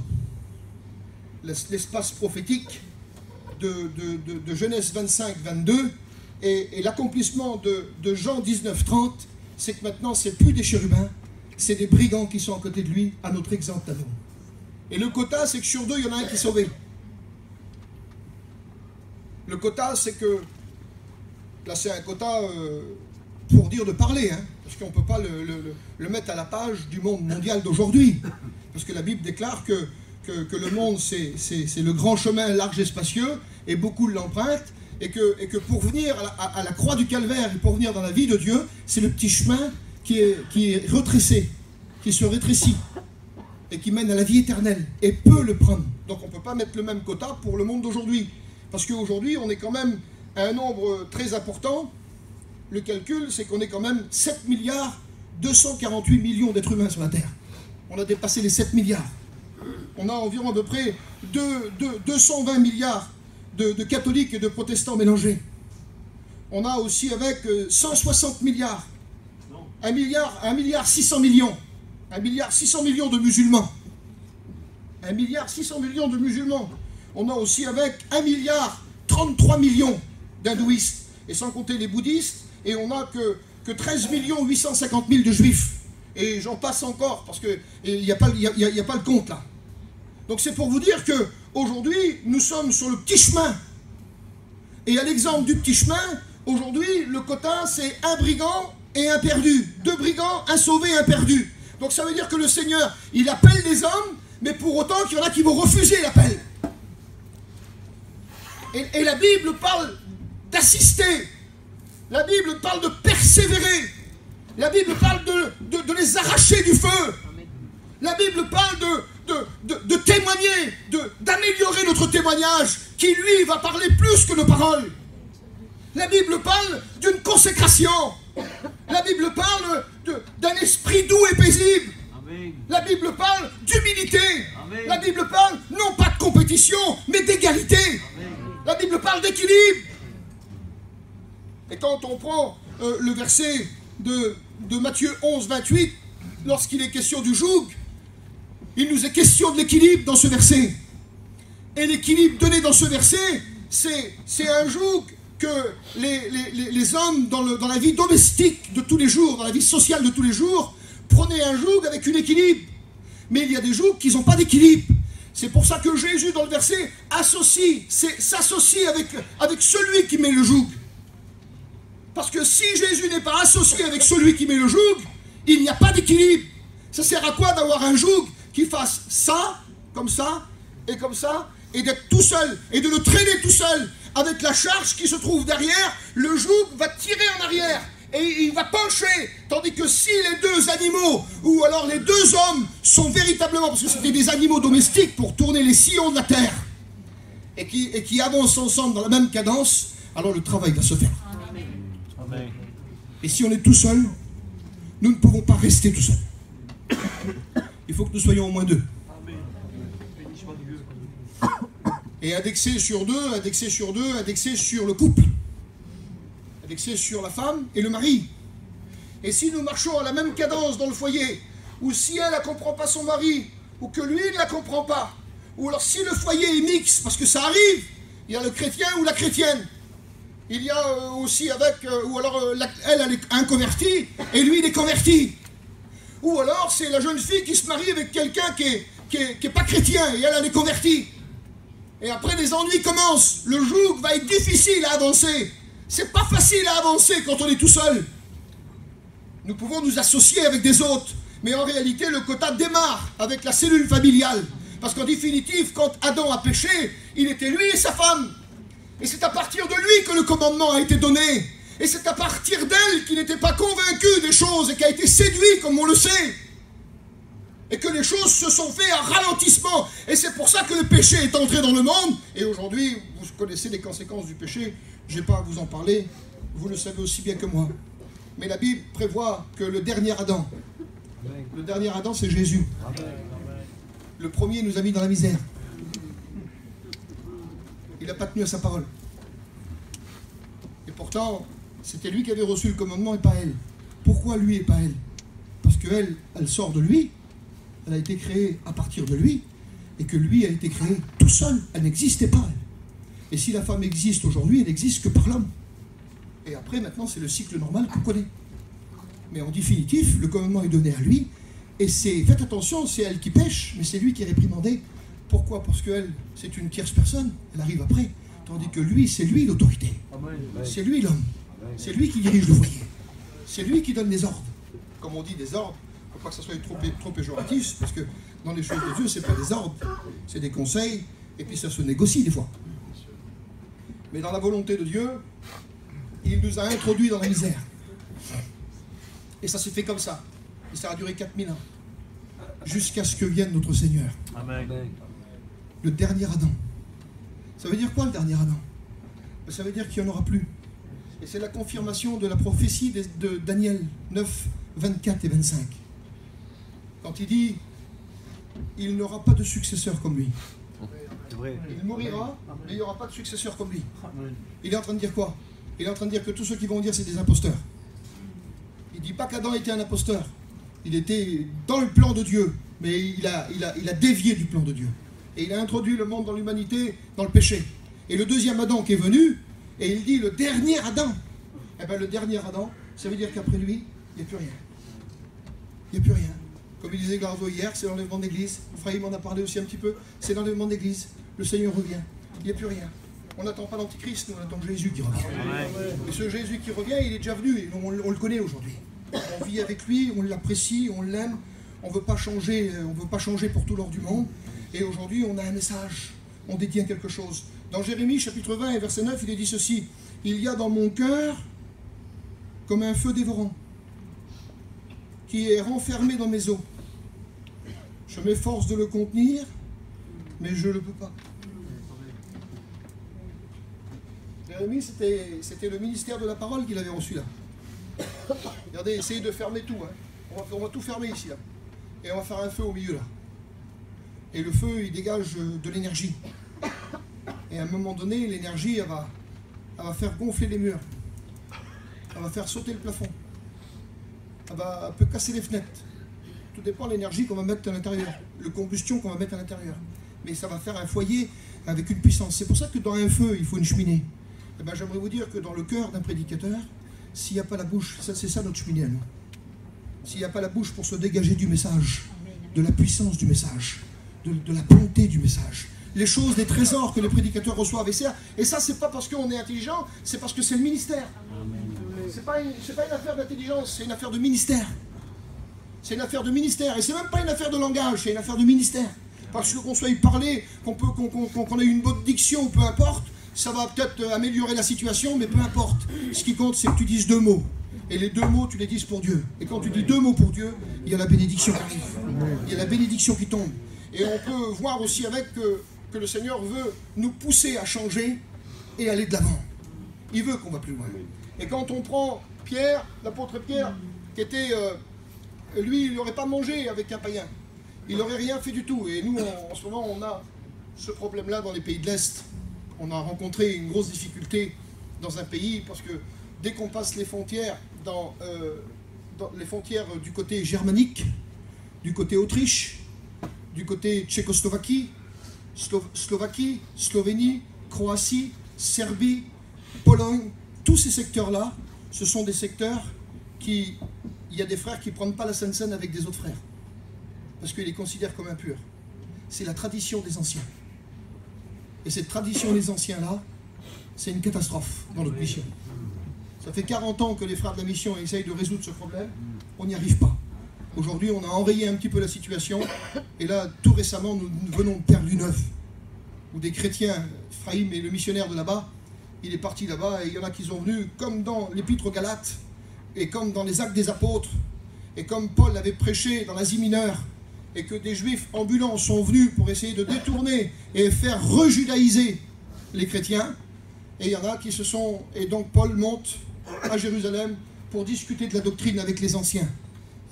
L'espace prophétique de, Genèse 25-22 et, l'accomplissement de, de Jean 19-30, c'est que maintenant c'est plus des chérubins, c'est des brigands qui sont à côté de lui, à notre exemple à. Et le quota, c'est que sur deux, il y en a un qui est sauvé. Le quota, c'est que, là c'est un quota euh, pour dire de parler, hein, parce qu'on ne peut pas le, mettre à la page du monde mondial d'aujourd'hui. Parce que la Bible déclare que, que, le monde, c'est le grand chemin large et spacieux, et beaucoup l'empruntent, et que, et que pour venir à la, croix du calvaire, et pour venir dans la vie de Dieu, c'est le petit chemin qui est, qui est retressé, qui se rétrécit et qui mène à la vie éternelle et peut le prendre. Donc on ne peut pas mettre le même quota pour le monde d'aujourd'hui. Parce qu'aujourd'hui, on est quand même à un nombre très important. Le calcul, c'est qu'on est quand même 7 milliards 248 millions d'êtres humains sur la Terre. On a dépassé les 7 milliards. On a environ à peu près 220 milliards de, de, catholiques et de protestants mélangés. On a aussi avec 160 euh, milliards, 1 milliard, 1 milliard 600 millions 1 milliard 600 millions de musulmans. 1 milliard 600 millions de musulmans. On a aussi avec 1 milliard 33 millions d'hindouistes, et sans compter les bouddhistes, et on n'a que, que 13 millions 850 000 de juifs. Et j'en passe encore, parce qu'il n'y a, pas, a, a pas le compte là. Donc c'est pour vous dire que aujourd'hui nous sommes sur le petit chemin. Et à l'exemple du petit chemin, aujourd'hui, le quota, c'est un brigand et un perdu. Deux brigands, un sauvé, un perdu. Donc ça veut dire que le Seigneur, il appelle les hommes, mais pour autant qu'il y en a qui vont refuser l'appel. Et, la Bible parle d'assister. La Bible parle de persévérer. La Bible parle de, les arracher du feu. La Bible parle de, de, témoigner, d'améliorer notre témoignage, qui lui va parler plus que nos paroles. La Bible parle d'une consécration. La Bible parle d'un esprit doux et paisible. La Bible parle d'humilité. La Bible parle non pas de compétition, mais d'égalité. La Bible parle d'équilibre. Et quand on prend euh, le verset de, de Matthieu 11, 28, lorsqu'il est question du joug, il nous est question de l'équilibre dans ce verset. Et l'équilibre donné dans ce verset, c'est un joug que les, hommes dans, la vie domestique de tous les jours, dans la vie sociale de tous les jours, prenaient un joug avec un équilibre. Mais il y a des jougs qui n'ont pas d'équilibre. C'est pour ça que Jésus, dans le verset, associe, s'associe avec celui qui met le joug. Parce que si Jésus n'est pas associé avec celui qui met le joug, il n'y a pas d'équilibre. Ça sert à quoi d'avoir un joug qui fasse ça, comme ça, et comme ça, et d'être tout seul, et de le traîner tout seul, avec la charge qui se trouve derrière, le joug va tirer en arrière et il va pencher. Tandis que si les deux animaux, ou alors les deux hommes, sont véritablement, parce que c'était des animaux domestiques pour tourner les sillons de la terre, et qui, avancent ensemble dans la même cadence, alors le travail va se faire. Et si on est tout seul, nous ne pouvons pas rester tout seul. *coughs* Il faut que nous soyons au moins deux et indexé sur deux, indexé sur deux, indexé sur le couple, indexé sur la femme et le mari. Et si nous marchons à la même cadence dans le foyer, ou si elle ne comprend pas son mari, ou que lui ne la comprend pas, ou alors si le foyer est mixte, parce que ça arrive, il y a le chrétien ou la chrétienne, il y a euh, aussi avec, euh, ou alors euh, elle, elle est inconvertie, et lui il est converti. Ou alors c'est la jeune fille qui se marie avec quelqu'un qui n'est qui est, pas chrétien, et elle, elle est convertie. Et après, les ennuis commencent. Le joug va être difficile à avancer. C'est pas facile à avancer quand on est tout seul. Nous pouvons nous associer avec des autres. Mais en réalité, le quota démarre avec la cellule familiale. Parce qu'en définitive, quand Adam a péché, il était lui et sa femme. Et c'est à partir de lui que le commandement a été donné. Et c'est à partir d'elle qu'il n'était pas convaincu des choses et qui a été séduit, comme on le sait et que les choses se sont faites à ralentissement. Et c'est pour ça que le péché est entré dans le monde. Et aujourd'hui, vous connaissez les conséquences du péché. Je n'ai pas à vous en parler. Vous le savez aussi bien que moi. Mais la Bible prévoit que le dernier Adam, Le dernier Adam, c'est Jésus. Le premier nous a mis dans la misère. Il n'a pas tenu à sa parole. Et pourtant, c'était lui qui avait reçu le commandement et pas elle. Pourquoi lui et pas elle? Parce qu'elle, elle sort de lui, elle a été créée à partir de lui, et que lui a été créé tout seul, elle n'existait pas. Et si la femme existe aujourd'hui, elle n'existe que par l'homme. Et après, maintenant, c'est le cycle normal qu'on connaît. Mais en définitif, le commandement est donné à lui, et c'est, faites attention, c'est elle qui pêche, mais c'est lui qui est réprimandé. Pourquoi? Parce qu'elle, c'est une tierce personne, elle arrive après. Tandis que lui, c'est lui l'autorité. C'est lui l'homme. C'est lui qui dirige le foyer. C'est lui qui donne les ordres. Comme on dit des ordres, il ne faut pas que ça soit trop, trop péjoratif, parce que dans les choses de Dieu, ce n'est pas des ordres, c'est des conseils, et puis ça se négocie des fois. Mais dans la volonté de Dieu, il nous a introduits dans la misère. Et ça s'est fait comme ça. Et ça a duré 4000 ans. Jusqu'à ce que vienne notre Seigneur. Amen. Le dernier Adam. Ça veut dire quoi le dernier Adam? Ben, Ça veut dire qu'il n'y en aura plus. Et c'est la confirmation de la prophétie de Daniel 9, 24 et 25. Quand il dit il n'aura pas de successeur comme lui. Il mourira, mais il n'y aura pas de successeur comme lui. Il est en train de dire quoi? Il est en train de dire que tous ceux qui vont dire c'est des imposteurs. Il ne dit pas qu'Adam était un imposteur. Il était dans le plan de Dieu, mais il a, il, a, il a dévié du plan de Dieu. Et il a introduit le monde dans l'humanité, dans le péché. Et le deuxième Adam qui est venu, et il dit le dernier Adam. Eh bien, le dernier Adam, ça veut dire qu'après lui, il n'y a plus rien. Il n'y a plus rien. Comme il disait Garzo hier, c'est l'enlèvement d'église. Frahim en a parlé aussi un petit peu. C'est l'enlèvement d'église. Le Seigneur revient. Il n'y a plus rien. On n'attend pas l'Antichrist, nous on attend Jésus qui revient. Et ce Jésus qui revient, il est déjà venu, et on, le connaît aujourd'hui. On vit avec lui, on l'apprécie, on l'aime. On ne veut pas changer, on veut pas changer pour tout l'or du monde. Et aujourd'hui, on a un message. On détient quelque chose. Dans Jérémie chapitre 20 et verset 9, il est dit ceci. Il y a dans mon cœur comme un feu dévorant qui est renfermé dans mes os. Je m'efforce de le contenir, mais je ne le peux pas. Jérémie, c'était le ministère de la parole qu'il avait reçu là. Regardez, essayez de fermer tout. Hein. On, va, tout fermer ici. Et on va faire un feu au milieu là. Et le feu, il dégage de l'énergie. Et à un moment donné, l'énergie, elle va, elle va faire gonfler les murs. Elle va faire sauter le plafond. Elle, va, elle peut casser les fenêtres. Tout dépend de l'énergie qu'on va mettre à l'intérieur, le combustion qu'on va mettre à l'intérieur. Mais ça va faire un foyer avec une puissance. C'est pour ça que dans un feu, il faut une cheminée. Eh ben, J'aimerais vous dire que dans le cœur d'un prédicateur, s'il n'y a pas la bouche, ça, c'est ça notre cheminée S'il n'y a pas la bouche pour se dégager du message, de la puissance du message, de, la bonté du message, les choses, les trésors que les prédicateurs reçoivent. Et ça, et ça c'est pas parce qu'on est intelligent, c'est parce que c'est le ministère. C'est pas, pas une affaire d'intelligence, c'est une affaire de ministère. C'est une affaire de ministère. Et c'est même pas une affaire de langage, c'est une affaire de ministère. Parce qu'on soit qu'on peut, qu'on ait une bonne diction, peu importe, ça va peut-être améliorer la situation, mais peu importe. Ce qui compte, c'est que tu dises deux mots. Et les deux mots, tu les dises pour Dieu. Et quand tu dis deux mots pour Dieu, il y a la bénédiction qui arrive. Il y a la bénédiction qui tombe. Et on peut voir aussi avec que, que le Seigneur veut nous pousser à changer et aller de l'avant. Il veut qu'on va plus loin. Et quand on prend Pierre, l'apôtre Pierre, qui était euh, lui, il n'aurait pas mangé avec un païen. Il n'aurait rien fait du tout. Et nous, en, ce moment, on a ce problème-là dans les pays de l'Est. On a rencontré une grosse difficulté dans un pays parce que dès qu'on passe les frontières, euh, les frontières du côté germanique, du côté Autriche, du côté Tchécoslovaquie, Slovaquie, Slovénie, Croatie, Serbie, Pologne, tous ces secteurs-là, ce sont des secteurs qui il y a des frères qui ne prennent pas la Sainte Seine avec des autres frères. Parce qu'ils les considèrent comme impurs. C'est la tradition des anciens. Et cette tradition des anciens-là, c'est une catastrophe dans notre mission. Ça fait 40 ans que les frères de la mission essayent de résoudre ce problème. On n'y arrive pas. Aujourd'hui, on a enrayé un petit peu la situation. Et là, tout récemment, nous venons de perdre une œuvre. Où des chrétiens, Frahim et le missionnaire de là-bas, il est parti là-bas et il y en a qui sont venus, comme dans l'épître aux Galates, et comme dans les actes des apôtres, et comme Paul l'avait prêché dans l'Asie mineure, et que des juifs ambulants sont venus pour essayer de détourner et faire rejudaïser les chrétiens, et il y en a qui se sont... Et donc Paul monte à Jérusalem pour discuter de la doctrine avec les anciens.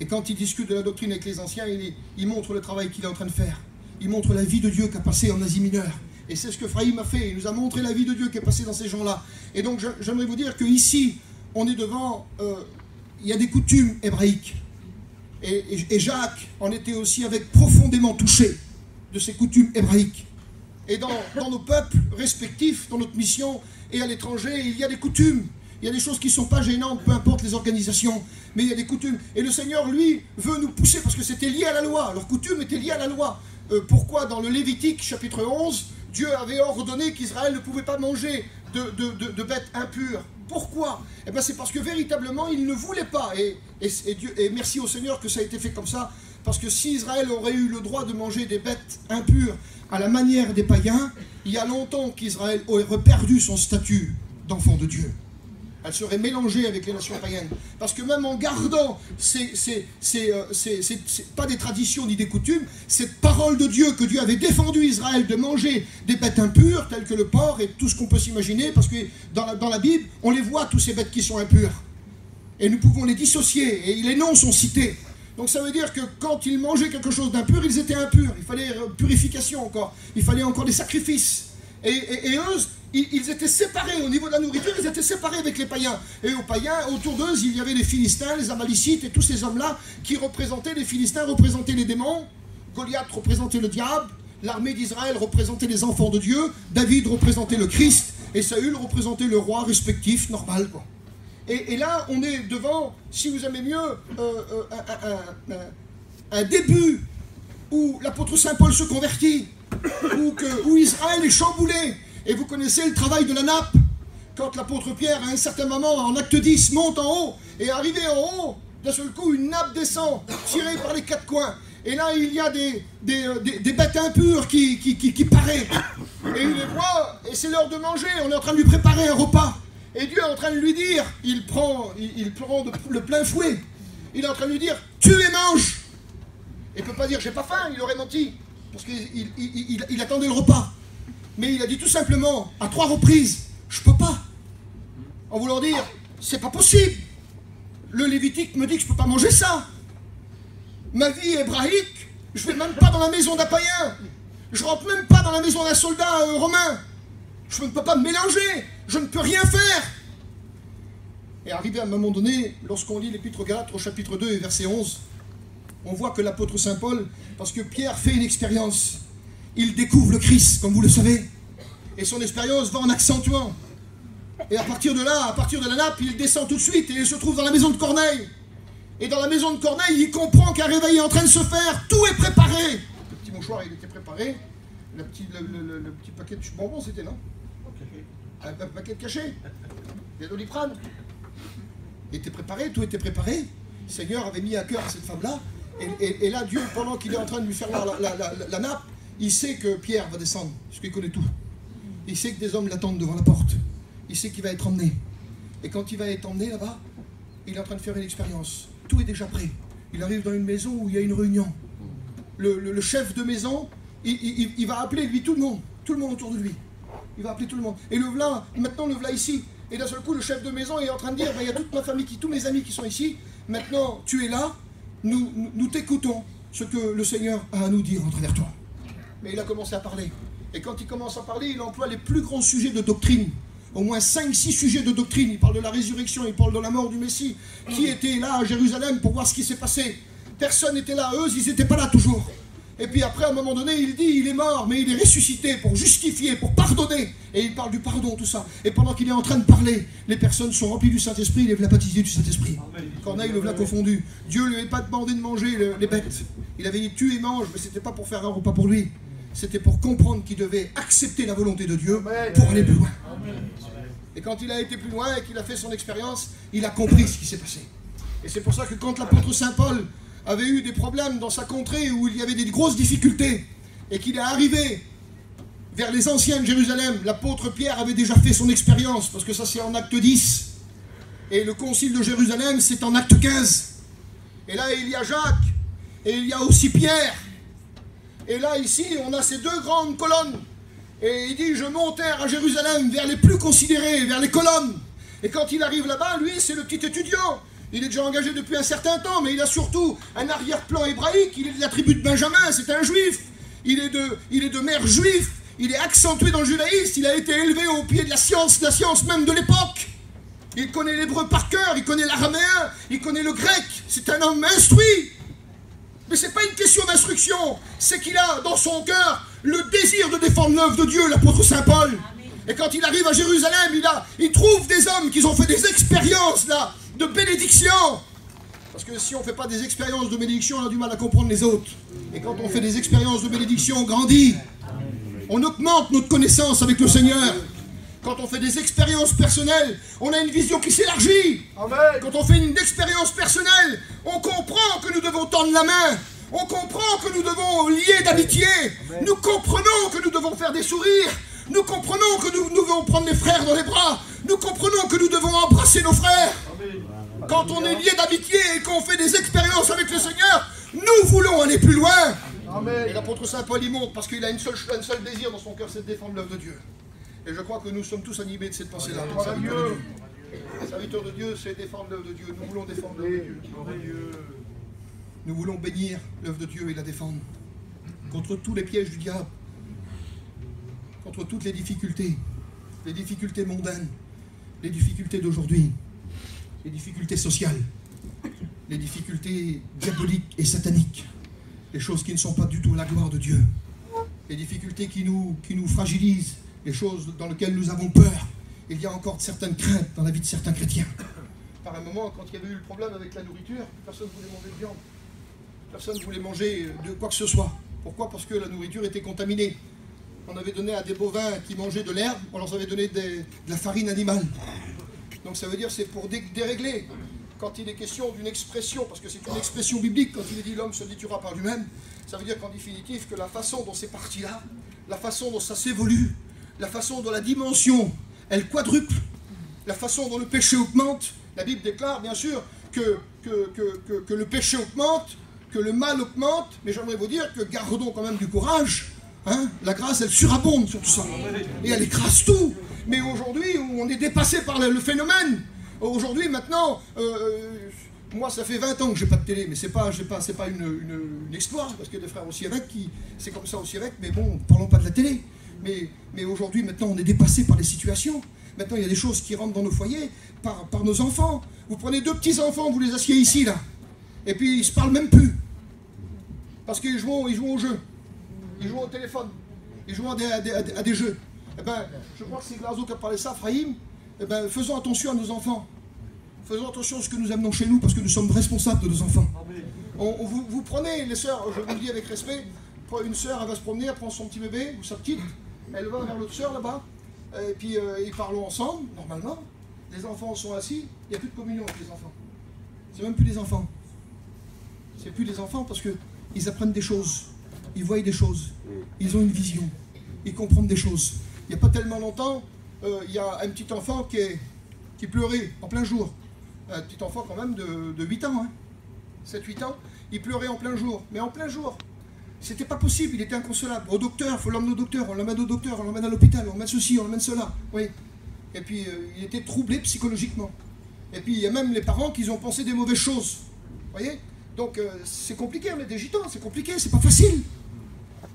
Et quand il discute de la doctrine avec les anciens, il, montre le travail qu'il est en train de faire. Il montre la vie de Dieu qu'a passé en Asie mineure. Et c'est ce que Frahim a fait. Il nous a montré la vie de Dieu qui est passée dans ces gens-là. Et donc, j'aimerais vous dire qu'ici, on est devant. Euh, il y a des coutumes hébraïques. Et, Jacques en était aussi avec profondément touché de ces coutumes hébraïques. Et dans, nos peuples respectifs, dans notre mission et à l'étranger, il y a des coutumes. Il y a des choses qui ne sont pas gênantes, peu importe les organisations, mais il y a des coutumes. Et le Seigneur, lui, veut nous pousser parce que c'était lié à la loi. Leurs coutumes étaient liées à la loi. Euh, pourquoi dans le Lévitique chapitre 11, Dieu avait ordonné qu'Israël ne pouvait pas manger de, bêtes impures. Pourquoi? Eh bien c'est parce que véritablement il ne voulait pas. Et, et merci au Seigneur que ça a été fait comme ça. Parce que si Israël aurait eu le droit de manger des bêtes impures à la manière des païens, il y a longtemps qu'Israël aurait perdu son statut d'enfant de Dieu elle serait mélangée avec les nations païennes. Parce que même en gardant, c'est euh, pas des traditions ni des coutumes, cette parole de Dieu que Dieu avait défendu Israël de manger des bêtes impures, telles que le porc et tout ce qu'on peut s'imaginer, parce que dans la, Bible, on les voit, tous ces bêtes qui sont impures. Et nous pouvons les dissocier, et les noms sont cités. Donc ça veut dire que quand ils mangeaient quelque chose d'impur, ils étaient impurs. Il fallait purification encore. Il fallait encore des sacrifices. Et, eux, ils, étaient séparés au niveau de la nourriture, ils étaient séparés avec les païens. Et aux païens, autour d'eux, il y avait les Philistins, les Amalicites et tous ces hommes-là qui représentaient, les Philistins représentaient les démons, Goliath représentait le diable, l'armée d'Israël représentait les enfants de Dieu, David représentait le Christ, et Saül représentait le roi respectif, normal. Et, là, on est devant, si vous aimez mieux, euh, euh, un, début où l'apôtre Saint Paul se convertit, où, que, où Israël est chamboulé, et vous connaissez le travail de la nappe Quand l'apôtre Pierre, à un certain moment, en acte 10, monte en haut, et arrivé en haut, d'un seul coup, une nappe descend, tirée par les quatre coins. Et là, il y a des, des, euh, bêtes impures qui, qui, qui, paraissent. Et il les voit, et c'est l'heure de manger. On est en train de lui préparer un repas. Et Dieu est en train de lui dire, il prend, il, prend le plein fouet. Il est en train de lui dire, tue et mange. Il ne peut pas dire, j'ai pas faim, il aurait menti. Parce qu'il il, attendait le repas. Mais il a dit tout simplement, à trois reprises, je peux pas. En voulant dire, c'est pas possible. Le Lévitique me dit que je peux pas manger ça. Ma vie hébraïque, je vais même pas dans la maison d'un païen. Je rentre même pas dans la maison d'un soldat euh, romain. Je ne peux pas me mélanger. Je ne peux rien faire. Et arrivé à un moment donné, lorsqu'on lit l'Épître Galates au chapitre 2 et verset 11, on voit que l'apôtre Saint Paul, parce que Pierre fait une expérience, il découvre le Christ, comme vous le savez. Et son expérience va en accentuant. Et à partir de là, à partir de la nappe, il descend tout de suite et il se trouve dans la maison de Corneille. Et dans la maison de Corneille, il comprend qu'un réveil est en train de se faire, tout est préparé. Le petit mouchoir, il était préparé. Le petit, le, petit paquet de bonbons, c'était non un, paquet de cachet. Il y a doliprane. Il était préparé, tout était préparé. Le Seigneur avait mis à cœur cette femme-là. Et, là, Dieu, pendant qu'il est en train de lui faire la, nappe, il sait que Pierre va descendre, parce qu'il connaît tout. Il sait que des hommes l'attendent devant la porte. Il sait qu'il va être emmené. Et quand il va être emmené là-bas, il est en train de faire une expérience. Tout est déjà prêt. Il arrive dans une maison où il y a une réunion. Le, chef de maison, il, va appeler lui tout le monde, tout le monde autour de lui. Il va appeler tout le monde. Et le v'là, maintenant le v'là ici. Et d'un seul coup, le chef de maison est en train de dire, ben, il y a toute ma famille, qui, tous mes amis qui sont ici. Maintenant, tu es là, nous, t'écoutons ce que le Seigneur a à nous dire en travers toi mais il a commencé à parler. Et quand il commence à parler, il emploie les plus grands sujets de doctrine. Au moins 5-6 sujets de doctrine. Il parle de la résurrection, il parle de la mort du Messie. Qui était là à Jérusalem pour voir ce qui s'est passé? Personne n'était là. Eux, ils n'étaient pas là toujours. Et puis après, à un moment donné, il dit, il est mort, mais il est ressuscité pour justifier, pour pardonner. Et il parle du pardon, tout ça. Et pendant qu'il est en train de parler, les personnes sont remplies du Saint-Esprit, il est baptisé du Saint-Esprit. Corneille le v'là confondu. Dieu ne lui avait pas demandé de manger les bêtes. Il avait dit, tue et mange, mais c'était pas pour faire un repas pour lui c'était pour comprendre qu'il devait accepter la volonté de Dieu pour aller plus loin. Et quand il a été plus loin et qu'il a fait son expérience, il a compris ce qui s'est passé. Et c'est pour ça que quand l'apôtre Saint Paul avait eu des problèmes dans sa contrée où il y avait des grosses difficultés et qu'il est arrivé vers les anciens de Jérusalem, l'apôtre Pierre avait déjà fait son expérience, parce que ça c'est en acte 10. Et le concile de Jérusalem, c'est en acte 15. Et là, il y a Jacques, et il y a aussi Pierre, et là, ici, on a ces deux grandes colonnes. Et il dit, je montais à Jérusalem vers les plus considérés, vers les colonnes. Et quand il arrive là-bas, lui, c'est le petit étudiant. Il est déjà engagé depuis un certain temps, mais il a surtout un arrière-plan hébraïque. Il est de la tribu de Benjamin, c'est un juif. Il est, de, il est de mère juif. Il est accentué dans le judaïsme. Il a été élevé au pied de la science, la science même de l'époque. Il connaît l'hébreu par cœur, il connaît l'araméen, il connaît le grec. C'est un homme instruit. Mais ce n'est pas une question d'instruction, c'est qu'il a dans son cœur le désir de défendre l'œuvre de Dieu, l'apôtre Saint Paul. Et quand il arrive à Jérusalem, il, a, il trouve des hommes qui ont fait des expériences là, de bénédiction. Parce que si on ne fait pas des expériences de bénédiction, on a du mal à comprendre les autres. Et quand on fait des expériences de bénédiction, on grandit. On augmente notre connaissance avec le Seigneur. Quand on fait des expériences personnelles, on a une vision qui s'élargit. Quand on fait une expérience personnelle, on comprend que nous devons tendre la main. On comprend que nous devons lier d'amitié. Nous comprenons que nous devons faire des sourires. Nous comprenons que nous, devons prendre les frères dans les bras. Nous comprenons que nous devons embrasser nos frères. Quand on est lié d'amitié et qu'on fait des expériences avec le Seigneur, nous voulons aller plus loin. Et l'apôtre Saint Paul y montre parce qu'il a une seule, un seul désir dans son cœur, c'est de défendre l'œuvre de Dieu. Et je crois que nous sommes tous animés de cette pensée-là. Serviteur de Dieu, c'est défendre l'œuvre de Dieu. Nous voulons défendre l'œuvre de Dieu. Nous voulons bénir l'œuvre de Dieu et la défendre contre tous les pièges du diable, contre toutes les difficultés, les difficultés mondaines, les difficultés d'aujourd'hui, les difficultés sociales, les difficultés diaboliques et sataniques, les choses qui ne sont pas du tout la gloire de Dieu, les difficultés qui nous, fragilisent, les choses dans lesquelles nous avons peur. Il y a encore certaines craintes dans la vie de certains chrétiens. Par un moment, quand il y avait eu le problème avec la nourriture, personne ne voulait manger de viande. Personne ne voulait manger de quoi que ce soit. Pourquoi? Parce que la nourriture était contaminée. On avait donné à des bovins qui mangeaient de l'herbe, on leur avait donné de la farine animale. Donc ça veut dire c'est pour dérégler. Quand il est question d'une expression, parce que c'est une expression biblique, quand il est dit l'homme se détruira par lui-même, ça veut dire qu'en définitive que la façon dont c'est parti là, la façon dont ça s'évolue, la façon dont la dimension, elle quadruple, la façon dont le péché augmente. La Bible déclare bien sûr que, que, que, le péché augmente, que le mal augmente, mais j'aimerais vous dire que gardons quand même du courage. Hein la grâce, elle surabonde sur tout ça. Et elle écrase tout. Mais aujourd'hui, on est dépassé par le, phénomène. Aujourd'hui, maintenant, euh, moi, ça fait 20 ans que j'ai pas de télé, mais c'est pas, pas, c'est pas une, une, une, exploit, parce que des frères aussi avec qui, c'est comme ça aussi avec, mais bon, parlons pas de la télé. Mais, aujourd'hui, maintenant, on est dépassé par les situations. Maintenant, il y a des choses qui rentrent dans nos foyers par, nos enfants. Vous prenez deux petits-enfants, vous les assiez ici, là. Et puis, ils se parlent même plus. Parce qu'ils jouent, ils jouent au jeu. Ils jouent au téléphone. Ils jouent à des, jeux. Eh ben, je crois que c'est Glazo qui a parlé ça, Frahim. Eh ben, faisons attention à nos enfants. Faisons attention à ce que nous amenons chez nous, parce que nous sommes responsables de nos enfants. On, vous, vous, prenez, les sœurs, je vous le dis avec respect, une sœur, elle va se promener, elle prend son petit bébé ou sa petite, elle va vers l'autre sœur là-bas, et puis euh, ils parlent ensemble, normalement. Les enfants sont assis, il n'y a plus de communion avec les enfants. C'est même plus des enfants. C'est plus des enfants parce qu'ils apprennent des choses, ils voient des choses, ils ont une vision, ils comprennent des choses. Il n'y a pas tellement longtemps, euh, il y a un petit enfant qui, pleurait en plein jour. Un petit enfant quand même de, de 8 ans, hein. 7-8 ans, il pleurait en plein jour, mais en plein jour. C'était pas possible, il était inconsolable. Au docteur, il faut l'emmener au docteur, on l'emmène au docteur, on l'emmène à l'hôpital, on l'emmène ceci, on l'emmène cela. Oui. Et puis euh, il était troublé psychologiquement. Et puis il y a même les parents qui ont pensé des mauvaises choses. Vous voyez Donc euh, c'est compliqué, on est des gitans, c'est compliqué, c'est pas facile.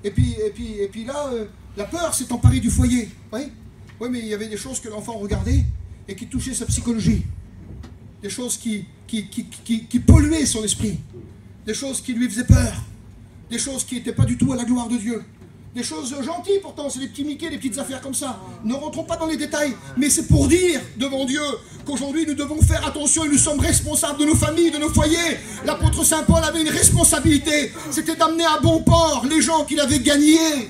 Et puis, et puis, et puis là, la peur s'est emparée du foyer. Oui Oui, mais il y avait des choses que l'enfant regardait et qui touchaient sa psychologie. Des choses qui, polluaient son esprit. Des choses qui lui faisaient peur des choses qui n'étaient pas du tout à la gloire de Dieu. Des choses gentilles pourtant, c'est des petits Mickey, des petites affaires comme ça. Ne rentrons pas dans les détails, mais c'est pour dire devant Dieu qu'aujourd'hui nous devons faire attention et nous sommes responsables de nos familles, de nos foyers. L'apôtre Saint Paul avait une responsabilité, c'était d'amener à bon port les gens qu'il avait gagnés,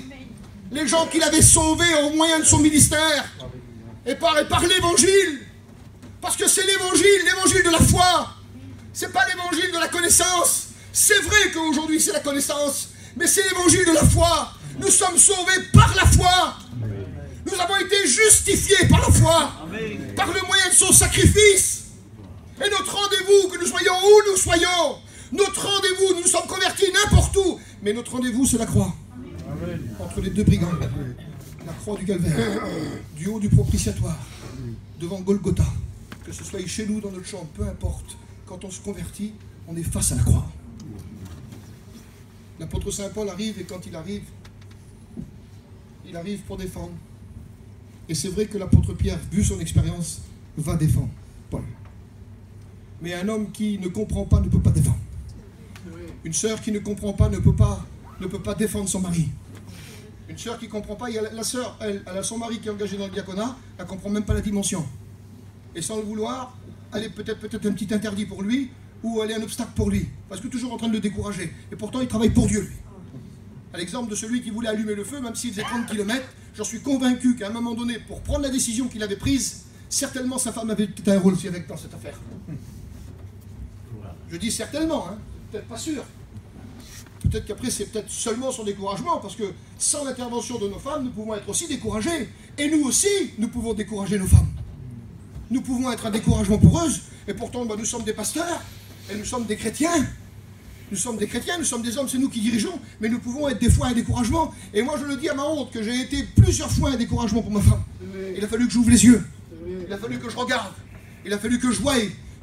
les gens qu'il avait sauvés au moyen de son ministère, et par, l'évangile. Parce que c'est l'évangile, l'évangile de la foi. C'est pas l'évangile de la connaissance. C'est vrai qu'aujourd'hui c'est la connaissance, mais c'est l'évangile de la foi. Nous sommes sauvés par la foi. Nous avons été justifiés par la foi, par le moyen de son sacrifice. Et notre rendez-vous, que nous soyons où nous soyons, notre rendez-vous, nous sommes convertis n'importe où, mais notre rendez-vous c'est la croix. Entre les deux brigands, la croix du calvaire, du haut du propitiatoire, devant Golgotha, que ce soit chez nous, dans notre chambre, peu importe, quand on se convertit, on est face à la croix. L'apôtre Saint Paul arrive et quand il arrive, il arrive pour défendre. Et c'est vrai que l'apôtre Pierre, vu son expérience, va défendre Paul. Mais un homme qui ne comprend pas ne peut pas défendre. Une sœur qui ne comprend pas ne peut pas, ne peut pas défendre son mari. Une sœur qui ne comprend pas, il y a la, sœur, elle, elle, a son mari qui est engagé dans le diaconat, elle ne comprend même pas la dimension. Et sans le vouloir, elle est peut-être peut-être un petit interdit pour lui, ou elle est un obstacle pour lui, parce que toujours en train de le décourager. Et pourtant, il travaille pour Dieu, lui. À l'exemple de celui qui voulait allumer le feu, même s'il faisait 30 km, j'en suis convaincu qu'à un moment donné, pour prendre la décision qu'il avait prise, certainement sa femme avait un rôle aussi avec dans cette affaire. Je dis certainement, hein, peut-être pas sûr. Peut-être qu'après, c'est peut-être seulement son découragement, parce que sans l'intervention de nos femmes, nous pouvons être aussi découragés. Et nous aussi, nous pouvons décourager nos femmes. Nous pouvons être un découragement pour eux, et pourtant, bah, nous sommes des pasteurs, et nous sommes des chrétiens. Nous sommes des chrétiens, nous sommes des hommes, c'est nous qui dirigeons, mais nous pouvons être des fois un découragement. Et moi, je le dis à ma honte que j'ai été plusieurs fois un découragement pour ma femme. Il a fallu que j'ouvre les yeux. Il a fallu que je regarde. Il a fallu que je voie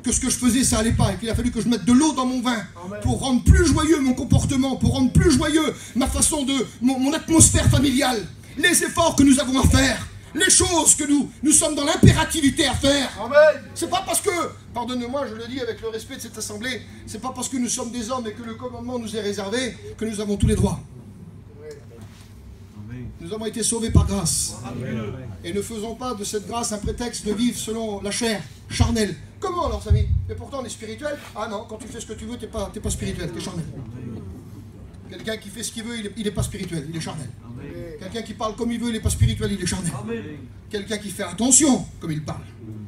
que ce que je faisais, ça allait pas, et qu'il a fallu que je mette de l'eau dans mon vin pour rendre plus joyeux mon comportement, pour rendre plus joyeux ma façon de, mon, mon atmosphère familiale, les efforts que nous avons à faire les choses que nous, nous sommes dans l'impérativité à faire. C'est pas parce que, pardonnez-moi, je le dis avec le respect de cette assemblée, c'est pas parce que nous sommes des hommes et que le commandement nous est réservé que nous avons tous les droits. Nous avons été sauvés par grâce. Et ne faisons pas de cette grâce un prétexte de vivre selon la chair, charnelle. Comment alors, amis Mais pourtant, on est spirituel. Ah non, quand tu fais ce que tu veux, tu n'es pas, pas spirituel, tu es charnel. Quelqu'un qui fait ce qu'il veut, il n'est pas spirituel, il est charnel. Quelqu'un qui parle comme il veut, il n'est pas spirituel, il est charnel. Quelqu'un qui fait attention comme il parle,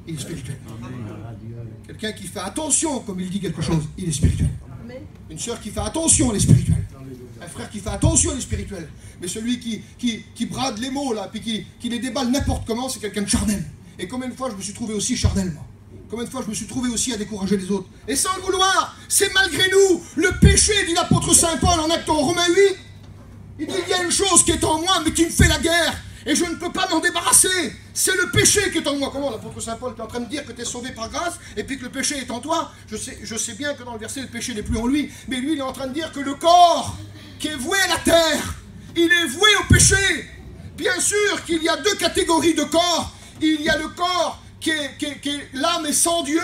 il est spirituel. Quelqu'un qui fait attention comme il dit quelque chose, il est spirituel. Une sœur qui fait attention, elle est spirituelle. Un frère qui fait attention, il est spirituel. Mais celui qui, qui, brade les mots, là, puis qui, les déballe n'importe comment, c'est quelqu'un de charnel. Et combien de fois je me suis trouvé aussi charnel, moi Combien de fois je me suis trouvé aussi à décourager les autres Et sans le vouloir, c'est malgré nous le péché, dit l'apôtre Saint Paul en acte en Romains 8. Il dit, il y a une chose qui est en moi, mais qui me fait la guerre, et je ne peux pas m'en débarrasser. C'est le péché qui est en moi. Comment l'apôtre Saint Paul est en train de dire que tu es sauvé par grâce, et puis que le péché est en toi? Je sais, bien que dans le verset, le péché n'est plus en lui, mais lui, il est en train de dire que le corps qui est voué à la terre, il est voué au péché. Bien sûr qu'il y a deux catégories de corps. Il y a le corps qui est, l'âme est sans Dieu,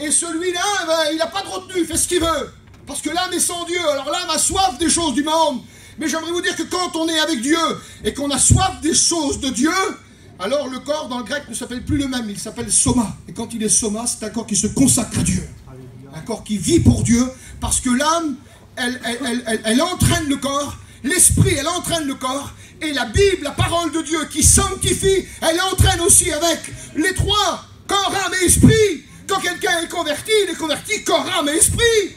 et celui-là, ben, il n'a pas de retenue, il fait ce qu'il veut. Parce que l'âme est sans Dieu, alors l'âme a soif des choses du monde. Mais j'aimerais vous dire que quand on est avec Dieu et qu'on a soif des choses de Dieu, alors le corps dans le grec ne s'appelle plus le même, il s'appelle soma. Et quand il est soma, c'est un corps qui se consacre à Dieu. Un corps qui vit pour Dieu, parce que l'âme, elle, elle, elle entraîne le corps, l'esprit, elle entraîne le corps, et la Bible, la parole de Dieu qui sanctifie, elle entraîne aussi avec les trois, corps, âme et esprit. Quand quelqu'un est converti, il est converti corps, âme et esprit.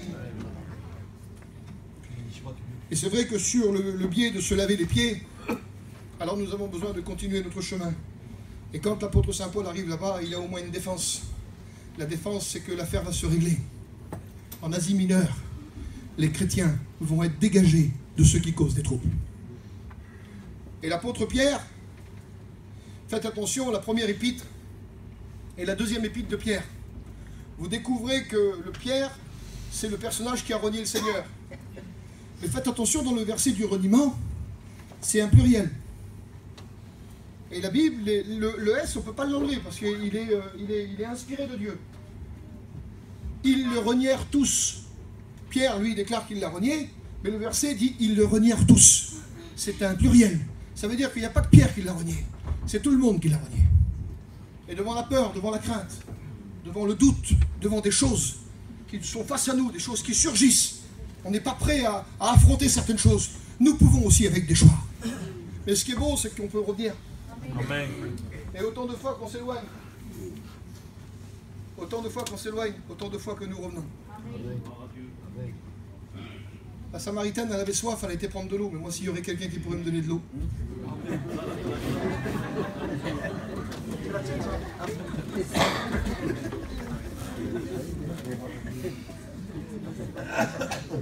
Et c'est vrai que sur le, biais de se laver les pieds, alors nous avons besoin de continuer notre chemin. Et quand l'apôtre Saint Paul arrive là-bas, il a au moins une défense. La défense, c'est que l'affaire va se régler. En Asie mineure, les chrétiens vont être dégagés de ceux qui causent des troubles. Et l'apôtre Pierre, faites attention, la première épître et la deuxième épître de Pierre. Vous découvrez que le Pierre, c'est le personnage qui a renié le Seigneur. Mais faites attention, dans le verset du reniement, c'est un pluriel. Et la Bible, le, S, on ne peut pas l'enlever parce qu'il est, euh, est inspiré de Dieu. Ils le renièrent tous. Pierre, lui, déclare qu'il l'a renié, mais le verset dit ils le renièrent tous. C'est un pluriel. Ça veut dire qu'il n'y a pas que Pierre qui l'a renié. C'est tout le monde qui l'a renié. Et devant la peur, devant la crainte, devant le doute, devant des choses qui sont face à nous, des choses qui surgissent, on n'est pas prêt à, affronter certaines choses. Nous pouvons aussi avec des choix. Mais ce qui est beau, c'est qu'on peut revenir. Amen. Et autant de fois qu'on s'éloigne, autant de fois qu'on s'éloigne, autant de fois que nous revenons. Amen. La Samaritaine, elle avait soif, elle a été prendre de l'eau. Mais moi, s'il y aurait quelqu'un qui pourrait me donner de l'eau.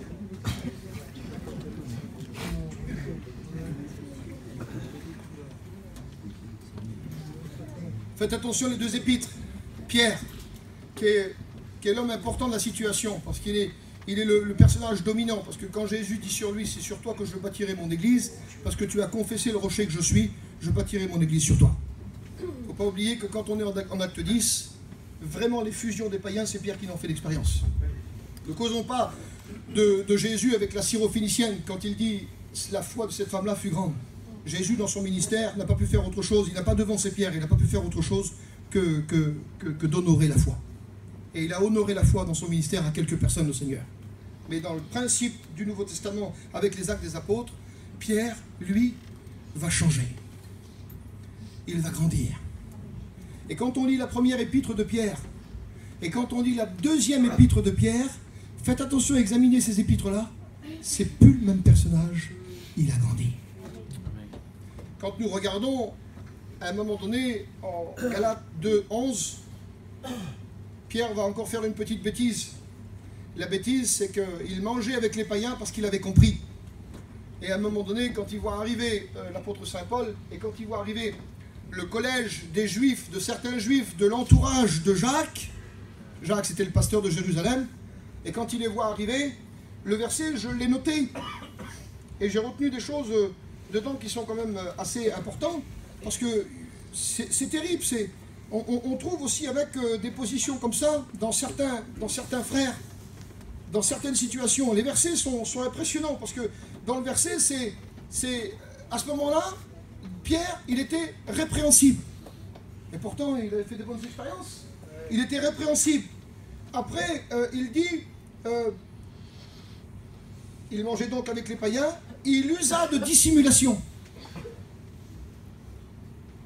*laughs* Faites attention les deux épîtres. Pierre, qui est l'homme important de la situation, parce qu'il est, le, personnage dominant, parce que quand Jésus dit sur lui, c'est sur toi que je bâtirai mon église, parce que tu as confessé le rocher que je suis, je bâtirai mon église sur toi. Il ne faut pas oublier que quand on est en acte 10, vraiment les fusions des païens, c'est Pierre qui en fait l'expérience. Ne causons pas de, Jésus avec la syrophénicienne quand il dit la foi de cette femme-là fut grande. Jésus, dans son ministère, n'a pas pu faire autre chose, il n'a pas devancé Pierre, il n'a pas pu faire autre chose que, d'honorer la foi. Et il a honoré la foi dans son ministère à quelques personnes au Seigneur. Mais dans le principe du Nouveau Testament, avec les actes des apôtres, Pierre, lui, va changer. Il va grandir. Et quand on lit la première épître de Pierre, et quand on lit la deuxième épître de Pierre, faites attention à examiner ces épîtres-là. C'est plus le même personnage, il a grandi. Quand nous regardons, à un moment donné, en Galates 2, 11, Pierre va encore faire une petite bêtise. La bêtise, c'est qu'il mangeait avec les païens parce qu'il avait compris. Et à un moment donné, quand il voit arriver euh, l'apôtre Saint Paul, et quand il voit arriver le collège des juifs, de certains juifs, de l'entourage de Jacques, Jacques c'était le pasteur de Jérusalem, et quand il les voit arriver, le verset, je l'ai noté, et j'ai retenu des choses euh, dedans qui sont quand même euh, assez importantes, parce que c'est terrible, c'est on, trouve aussi avec euh, des positions comme ça dans certains, dans certains frères, dans certaines situations. Les versets sont, impressionnants parce que dans le verset, c'est à ce moment-là, Pierre, il était répréhensible. Et pourtant, il avait fait de bonnes expériences. Il était répréhensible. Après, euh, il dit, il mangeait donc avec les païens, il usa de dissimulation.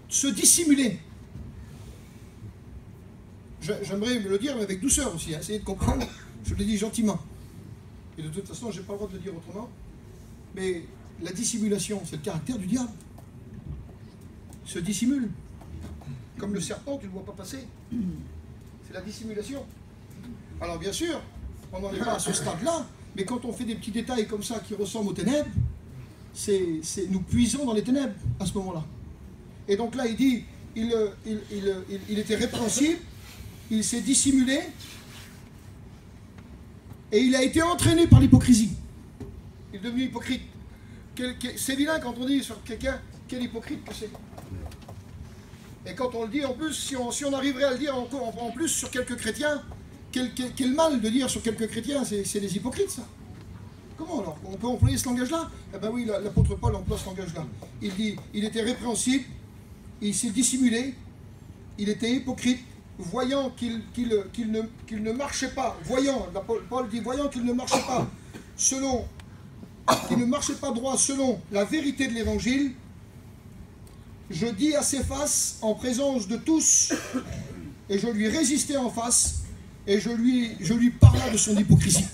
Se dissimuler. J'aimerais me le dire, mais avec douceur aussi, hein, essayer de comprendre. Je le dis gentiment. Et de toute façon, je n'ai pas le droit de le dire autrement. Mais la dissimulation, c'est le caractère du diable. Se dissimule. Comme le serpent, tu ne vois pas passer. C'est la dissimulation. Alors bien sûr, on n'en est pas à ce stade-là, mais quand on fait des petits détails comme ça qui ressemblent aux ténèbres, c'est, nous puisons dans les ténèbres à ce moment-là. Et donc là, il dit, il, il, il était répréhensible, il s'est dissimulé et il a été entraîné par l'hypocrisie. Il est devenu hypocrite. C'est vilain quand on dit sur quelqu'un quel hypocrite que c'est. Et quand on le dit en plus, si on, si on arriverait à le dire encore en, plus sur quelques chrétiens, quel, mal de dire sur quelques chrétiens, c'est des hypocrites ça. Comment alors On peut employer ce langage-là Eh bien oui, l'apôtre Paul emploie ce langage-là. Il dit, il était répréhensible, il s'est dissimulé, il était hypocrite, voyant qu'il ne, ne, marchait pas, voyant, Paul dit, voyant qu'il ne marchait pas selon, qu'il ne marchait pas droit selon la vérité de l'évangile, je dis à ses faces, en présence de tous, et je lui résistais en face, et je lui, je lui parlais de son hypocrisie.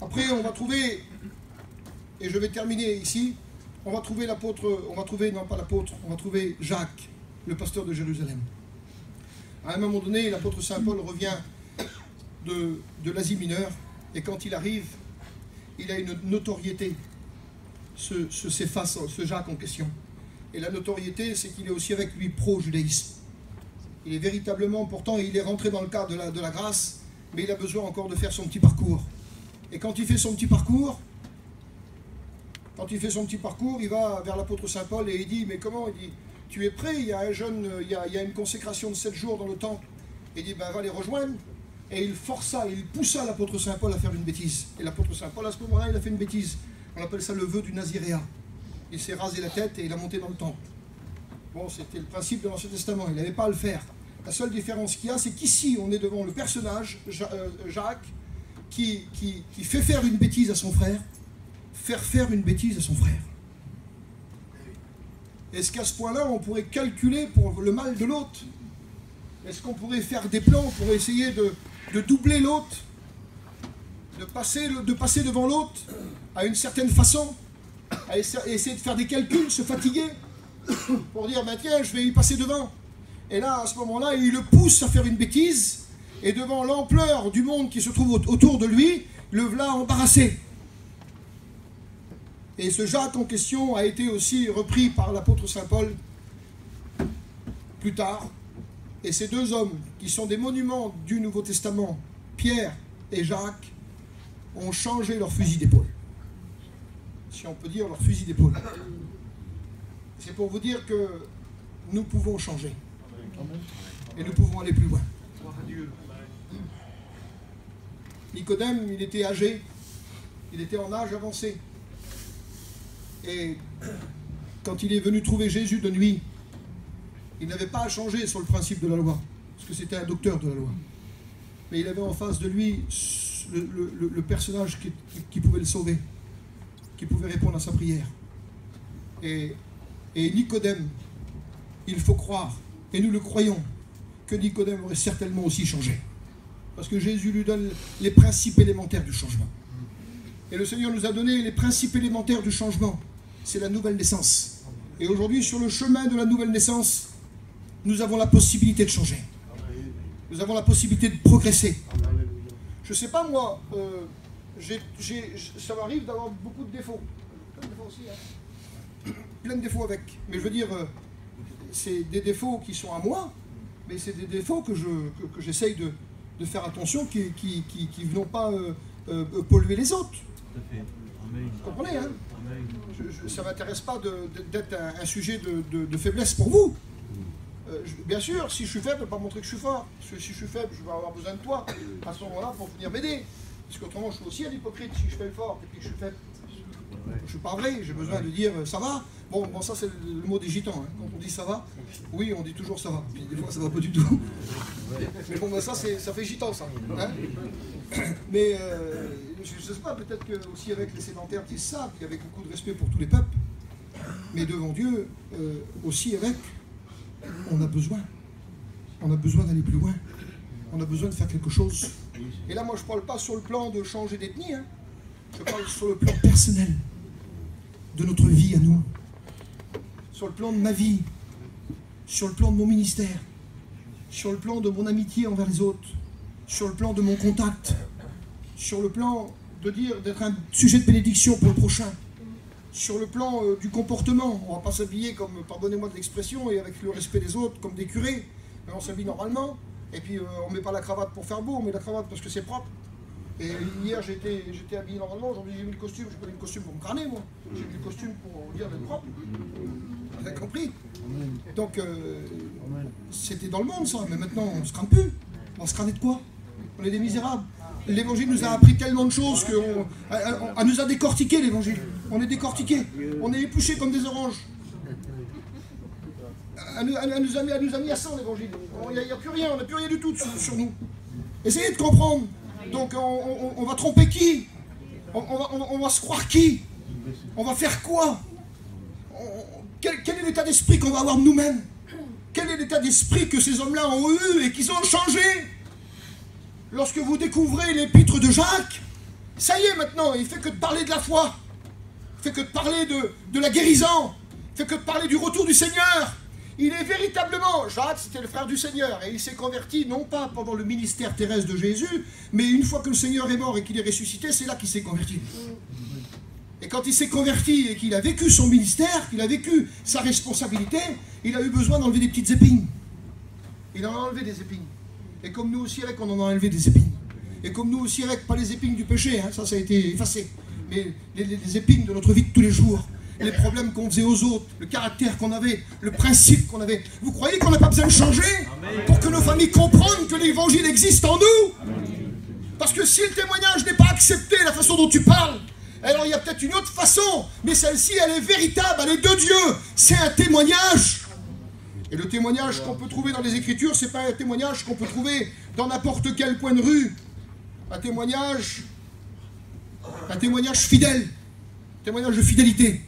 Après, on va trouver, et je vais terminer ici, on va trouver l'apôtre, on va trouver, non pas l'apôtre, on va trouver Jacques, le pasteur de Jérusalem. À un moment donné, l'apôtre Saint Paul revient de, l'Asie mineure, et quand il arrive, il a une notoriété, ce, ce, ce Jacques en question. Et la notoriété, c'est qu'il est aussi avec lui pro-judaïsme. Il est véritablement, pourtant, il est rentré dans le cadre de la, grâce, mais il a besoin encore de faire son petit parcours. Et quand il fait son petit parcours, quand il fait son petit parcours, il va vers l'apôtre Saint Paul et il dit, mais comment? Il dit, tu es prêt, il y a un jeune, il y a, une consécration de sept jours dans le temple. Il dit, ben va les rejoindre. Et il força, il poussa l'apôtre Saint Paul à faire une bêtise. Et l'apôtre Saint Paul, à ce moment-là, il a fait une bêtise. On appelle ça le vœu du Naziréa. Il s'est rasé la tête et il a monté dans le temple. Bon, c'était le principe de l'Ancien Testament, il n'avait pas à le faire. La seule différence qu'il y a, c'est qu'ici, on est devant le personnage, euh, Jacques, qui, fait faire une bêtise à son frère, faire faire une bêtise à son frère. Est-ce qu'à ce, point-là, on pourrait calculer pour le mal de l'autre? Est-ce qu'on pourrait faire des plans pour essayer de, doubler l'autre? De passer, de passer devant l'autre à une certaine façon? À essayer de faire des calculs, se fatiguer? Pour dire, ben tiens, je vais y passer devant. Et là, à ce moment-là, il le pousse à faire une bêtise, et devant l'ampleur du monde qui se trouve autour de lui, le voilà embarrassé. Et ce Jacques en question a été aussi repris par l'apôtre Saint Paul plus tard. Et ces deux hommes, qui sont des monuments du Nouveau Testament, Pierre et Jacques, ont changé leur fusil d'épaule. Si on peut dire leur fusil d'épaule. C'est pour vous dire que nous pouvons changer. Et nous pouvons aller plus loin. Nicodème, il était âgé, il était en âge avancé. Et quand il est venu trouver Jésus de nuit, il n'avait pas à changer sur le principe de la loi, parce que c'était un docteur de la loi. Mais il avait en face de lui le, personnage qui, pouvait le sauver, qui pouvait répondre à sa prière. Et, et Nicodème, il faut croire, et nous le croyons, que Nicodème aurait certainement aussi changé. Parce que Jésus lui donne les principes élémentaires du changement. Et le Seigneur nous a donné les principes élémentaires du changement. C'est la nouvelle naissance. Et aujourd'hui, sur le chemin de la nouvelle naissance, nous avons la possibilité de changer. Nous avons la possibilité de progresser. Je ne sais pas, moi, euh, ça m'arrive d'avoir beaucoup de défauts. Plein de défauts aussi, hein. Plein de défauts avec. Mais je veux dire, euh, c'est des défauts qui sont à moi, mais c'est des défauts que j'essaye de, de faire attention, qui, qui, qui, ne vont pas euh, euh, polluer les autres. Vous comprenez, hein? Ça ne m'intéresse pas d'être un, sujet de, faiblesse pour vous. Euh, bien sûr, si je suis faible, je ne pas montrer que je suis fort. si je suis faible, je vais avoir besoin de toi à ce moment-là pour venir m'aider. Parce qu'autrement, je suis aussi un hypocrite si je fais le fort et puis que je suis faible. Je ne suis pas vrai, j'ai besoin de dire ça va. Bon, bon ça c'est le mot des gitans. Hein. Quand on dit ça va, oui, on dit toujours ça va. Puis des fois ça va pas du tout. Mais bon, ben, ça, ça fait gitan ça. Hein. Mais euh, je ne sais pas, peut-être que aussi avec les sédentaires ça, puis avec beaucoup de respect pour tous les peuples. Mais devant Dieu, euh, aussi avec, on a besoin. On a besoin d'aller plus loin. On a besoin de faire quelque chose. Et là, moi, je ne parle pas sur le plan de changer d'ethnie. Hein. Je parle sur le plan personnel de notre vie à nous. Sur le plan de ma vie. Sur le plan de mon ministère. Sur le plan de mon amitié envers les autres. Sur le plan de mon contact. Sur le plan de dire d'être un sujet de bénédiction pour le prochain. Sur le plan euh, du comportement. On ne va pas s'habiller comme, pardonnez-moi de l'expression, et avec le respect des autres, comme des curés. on s'habille normalement. Et puis euh, on ne met pas la cravate pour faire beau, on met la cravate parce que c'est propre. Et hier, j'étais, habillé normalement, aujourd'hui j'ai mis le costume, je pas mis le costume pour me crâner, moi. J'ai mis le costume pour dire d'être propre. Avez compris Donc, euh, c'était dans le monde, ça, mais maintenant, on ne se crame plus. On se crâne de quoi? On est des misérables. L'évangile nous a appris tellement de choses qu'on a nous a décortiqué l'évangile. On est décortiqué. On est épouché comme des oranges. Elle nous, a mis, à nous a mis à sang l'évangile. Il n'y a, plus rien, on n'a plus rien du tout sur nous. Essayez de comprendre. Donc on, va tromper qui? On, va, se croire qui? On va faire quoi? Quel, est l'état d'esprit qu'on va avoir nous-mêmes Quel est l'état d'esprit que ces hommes-là ont eu et qu'ils ont changé Lorsque vous découvrez l'épître de Jacques, ça y est maintenant, il fait que de parler de la foi, il fait que de parler de, la guérison, il fait que de parler du retour du Seigneur, il est véritablement, Jacques, c'était le frère du Seigneur, et il s'est converti non pas pendant le ministère terrestre de Jésus, mais une fois que le Seigneur est mort et qu'il est ressuscité, c'est là qu'il s'est converti. Et quand il s'est converti et qu'il a vécu son ministère, qu'il a vécu sa responsabilité, il a eu besoin d'enlever des petites épines. Il en a enlevé des épines. Et comme nous aussi avec, on en a enlevé des épines. Et comme nous aussi avec, pas les épines du péché, hein, ça, ça a été effacé, mais les épines de notre vie de tous les jours les problèmes qu'on faisait aux autres, le caractère qu'on avait, le principe qu'on avait. Vous croyez qu'on n'a pas besoin de changer pour que nos familles comprennent que l'évangile existe en nous? Parce que si le témoignage n'est pas accepté, la façon dont tu parles, alors il y a peut-être une autre façon, mais celle-ci, elle est véritable, elle est de Dieu. C'est un témoignage. Et le témoignage qu'on peut trouver dans les Écritures, c'est pas un témoignage qu'on peut trouver dans n'importe quel coin de rue. Un témoignage, un témoignage fidèle témoignage de fidélité,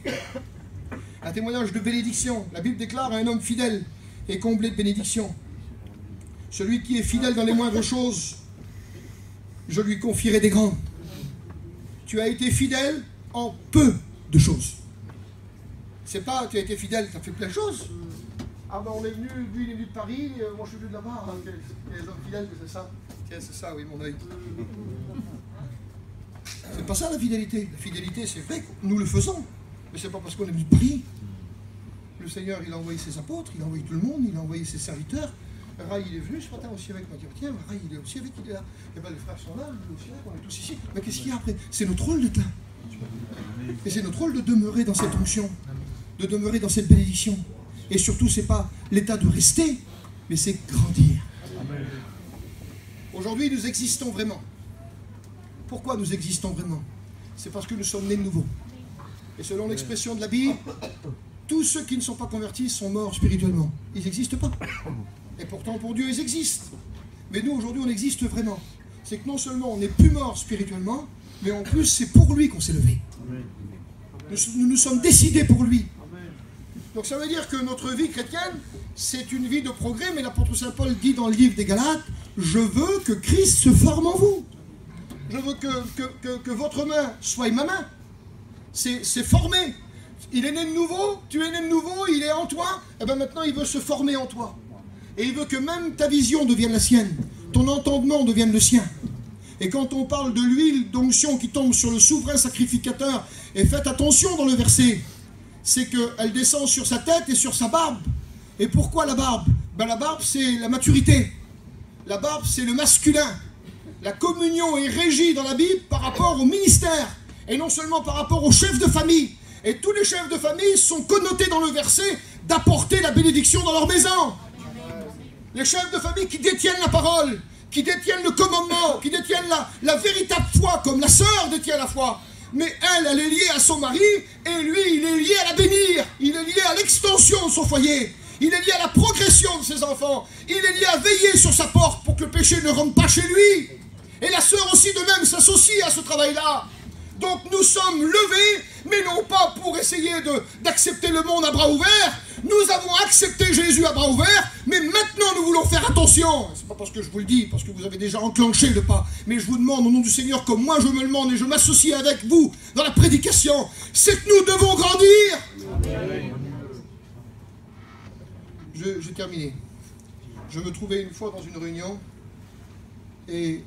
un témoignage de bénédiction. La Bible déclare un homme fidèle et comblé de bénédiction. Celui qui est fidèle dans les moindres choses, je lui confierai des grandes. Tu as été fidèle en peu de choses. C'est pas tu as été fidèle, tu as fait plein de choses. Ah ben on est venu, lui il est venu de Paris, euh, moi je suis venu de là-bas. Hein, quel, homme fidèle, c'est ça Tiens, c'est ça, oui, mon œil. *laughs* C'est pas ça la fidélité. La fidélité, c'est vrai, nous le faisons. Mais c'est pas parce qu'on est venu de Le Seigneur, il a envoyé ses apôtres, il a envoyé tout le monde, il a envoyé ses serviteurs. Ray, il est venu ce matin aussi avec moi. Tiens, Ray, il est aussi avec, il est là. Et eh bien, les frères sont là, nous aussi là, on est tous ici. Mais qu'est-ce qu'il y a après? C'est notre rôle d'être là. Et c'est notre rôle de demeurer dans cette onction, de demeurer dans cette bénédiction. Et surtout, ce n'est pas l'état de rester, mais c'est grandir. Aujourd'hui, nous existons vraiment. Pourquoi nous existons vraiment? C'est parce que nous sommes nés de nouveau. Et selon l'expression de la Bible, tous ceux qui ne sont pas convertis sont morts spirituellement. Ils n'existent pas. Et pourtant, pour Dieu, ils existent. Mais nous, aujourd'hui, on existe vraiment. C'est que non seulement on n'est plus mort spirituellement, mais en plus, c'est pour lui qu'on s'est levé. Nous, nous sommes décidés pour lui. Donc ça veut dire que notre vie chrétienne, c'est une vie de progrès, mais l'apôtre Saint Paul dit dans le livre des Galates, je veux que Christ se forme en vous. Je veux que, que, votre main soit ma main. C'est formé. Il est né de nouveau, tu es né de nouveau, il est en toi, et eh bien maintenant il veut se former en toi. Et il veut que même ta vision devienne la sienne, ton entendement devienne le sien. Et quand on parle de l'huile d'onction qui tombe sur le souverain sacrificateur, et faites attention dans le verset, c'est qu'elle descend sur sa tête et sur sa barbe. Et pourquoi la barbe? Ben, La barbe, c'est la maturité. La barbe, c'est le masculin. La communion est régie dans la Bible par rapport au ministère, et non seulement par rapport au chef de famille. Et tous les chefs de famille sont connotés dans le verset d'apporter la bénédiction dans leur maison. Les chefs de famille qui détiennent la parole, qui détiennent le commandement, qui détiennent la, véritable foi, comme la sœur détient la foi. Mais elle, elle est liée à son mari, et lui, il est lié à la bénir. Il est lié à l'extension de son foyer. Il est lié à la progression de ses enfants. Il est lié à veiller sur sa porte pour que le péché ne rentre pas chez lui. Et la sœur aussi de même s'associe à ce travail-là. Donc nous sommes levés, mais non pas pour essayer d'accepter le monde à bras ouverts. Nous avons accepté Jésus à bras ouverts, mais maintenant nous voulons faire attention. C'est pas parce que je vous le dis, parce que vous avez déjà enclenché le pas, mais je vous demande au nom du Seigneur, comme moi je me le demande et je m'associe avec vous dans la prédication, c'est que nous devons grandir. J'ai terminé. Je me trouvais une fois dans une réunion et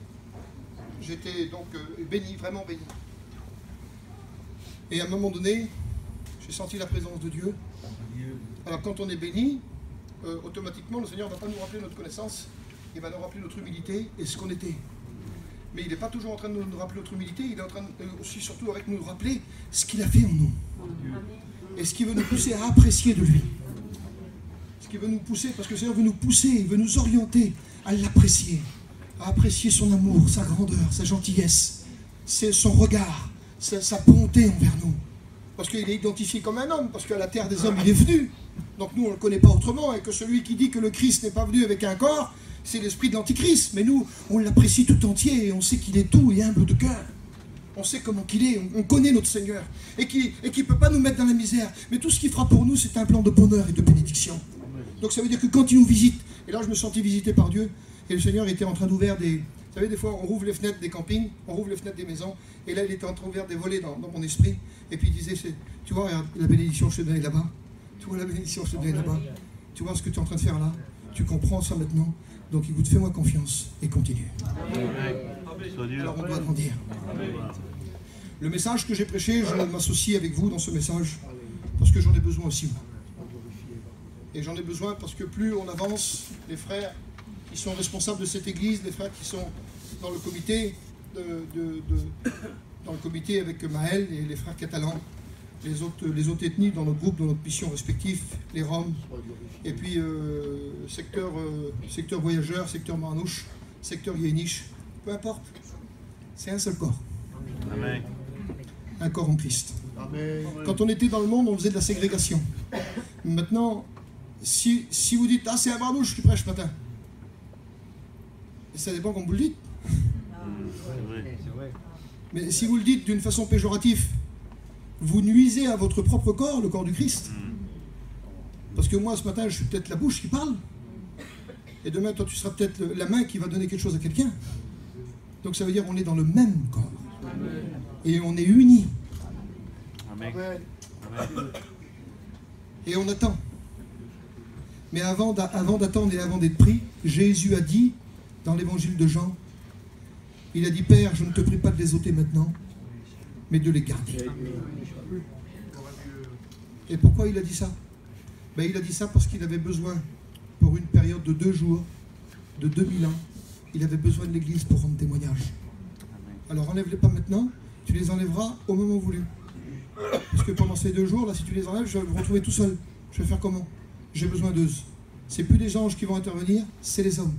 j'étais donc euh, béni, vraiment béni. Et à un moment donné, j'ai senti la présence de Dieu. Alors quand on est béni, euh, automatiquement le Seigneur ne va pas nous rappeler notre connaissance, il va nous rappeler notre humilité et ce qu'on était. Mais il n'est pas toujours en train de nous rappeler notre humilité, il est en train euh, aussi surtout avec nous rappeler ce qu'il a fait en nous. Et ce qui veut nous pousser à apprécier de lui. Ce qui veut nous pousser, parce que le Seigneur veut nous pousser, il veut nous orienter à l'apprécier, à apprécier son amour, sa grandeur, sa gentillesse, son regard, sa, bonté envers nous. Parce qu'il est identifié comme un homme, parce qu'à la terre des hommes, il est venu. Donc nous, on ne le connaît pas autrement, et que celui qui dit que le Christ n'est pas venu avec un corps, c'est l'esprit de l'Antichrist. Mais nous, on l'apprécie tout entier, et on sait qu'il est tout et humble de cœur. On sait comment qu'il est, on, connaît notre Seigneur, et qui ne peut pas nous mettre dans la misère. Mais tout ce qu'il fera pour nous, c'est un plan de bonheur et de bénédiction. Donc ça veut dire que quand il nous visite, et là je me sentis visité par Dieu, et le Seigneur était en train d'ouvrir des, vous savez, des fois, on rouvre les fenêtres des campings, on rouvre les fenêtres des maisons, et là, il était en train d'ouvrir des volets dans, mon esprit, et puis il disait, tu vois, la bénédiction, je te donne là-bas. Tu vois, la bénédiction, je te donne là-bas. Tu vois ce que tu es en train de faire là Tu comprends ça maintenant Donc, écoute, fais-moi confiance et continue. Alors, on doit grandir. Le message que j'ai prêché, je m'associe avec vous dans ce message, parce que j'en ai besoin aussi, Et j'en ai besoin parce que plus on avance, les frères, qui sont responsables de cette église, les frères qui sont dans le comité, dans le comité avec Maël et les frères catalans, les autres, ethnies dans notre groupe, dans notre mission respectif, les Roms, et puis euh, secteur, euh, secteur voyageur, secteur Marnouche, secteur Yéniche, peu importe, c'est un seul corps. Un corps en Christ. Quand on était dans le monde, on faisait de la ségrégation. Maintenant, si, vous dites, ah c'est un Marnouche qui prêche ce matin, ça dépend comme vous le dites. Mais si vous le dites d'une façon péjorative, vous nuisez à votre propre corps, le corps du Christ. Parce que moi, ce matin, je suis peut-être la bouche qui parle. Et demain, toi, tu seras peut-être la main qui va donner quelque chose à quelqu'un. Donc ça veut dire qu'on est dans le même corps. Et on est unis. Et on attend. Mais avant d'attendre et avant d'être pris, Jésus a dit dans l'évangile de Jean, il a dit Père, je ne te prie pas de les ôter maintenant, mais de les garder. Et pourquoi il a dit ça? Ben, Il a dit ça parce qu'il avait besoin, pour une période de deux jours, de 2000 ans, il avait besoin de l'Église pour rendre témoignage. Alors enlève-les pas maintenant, tu les enlèveras au moment voulu. Parce que pendant ces deux jours, là, si tu les enlèves, je vais me retrouver tout seul. Je vais faire comment? J'ai besoin d'eux. C'est plus les anges qui vont intervenir, c'est les hommes.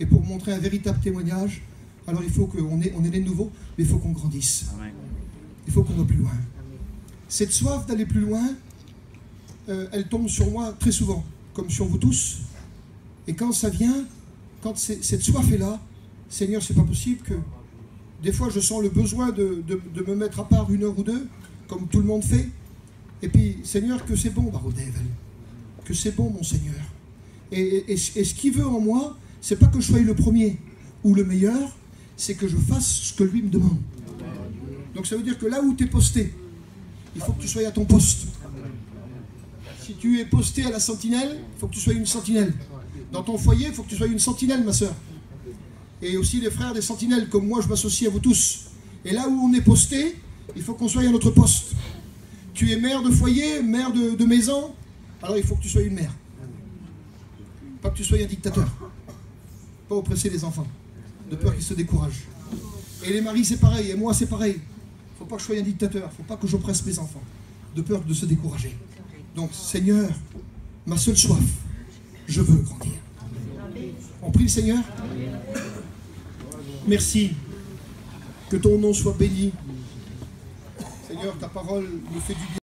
Et pour montrer un véritable témoignage, alors il faut qu'on ait, on ait les nouveaux, mais il faut qu'on grandisse. Il faut qu'on va plus loin. Cette soif d'aller plus loin, euh, elle tombe sur moi très souvent, comme sur vous tous. Et quand ça vient, quand cette soif est là, Seigneur, c'est pas possible que. Des fois, je sens le besoin de, me mettre à part une heure ou deux, comme tout le monde fait. Et puis, Seigneur, que c'est bon, Barodev, que c'est bon, mon Seigneur. Et, et, ce qu'il veut en moi, c'est pas que je sois le premier ou le meilleur, c'est que je fasse ce que lui me demande. Donc ça veut dire que là où tu es posté, il faut que tu sois à ton poste. Si tu es posté à la sentinelle, il faut que tu sois une sentinelle. Dans ton foyer, il faut que tu sois une sentinelle, ma soeur. Et aussi les frères des sentinelles, comme moi, je m'associe à vous tous. Et là où on est posté, il faut qu'on soit à notre poste. Tu es mère de foyer, mère de, maison, alors il faut que tu sois une mère. Pas que tu sois un dictateur. Pas oppresser les enfants, de peur qu'ils se découragent. Et les maris, c'est pareil, et moi, c'est pareil. Il faut pas que je sois un dictateur, faut pas que j'oppresse mes enfants, de peur de se décourager. Donc, Seigneur, ma seule soif, je veux grandir. On prie le Seigneur? Merci. Que ton nom soit béni. Seigneur, ta parole nous fait du bien.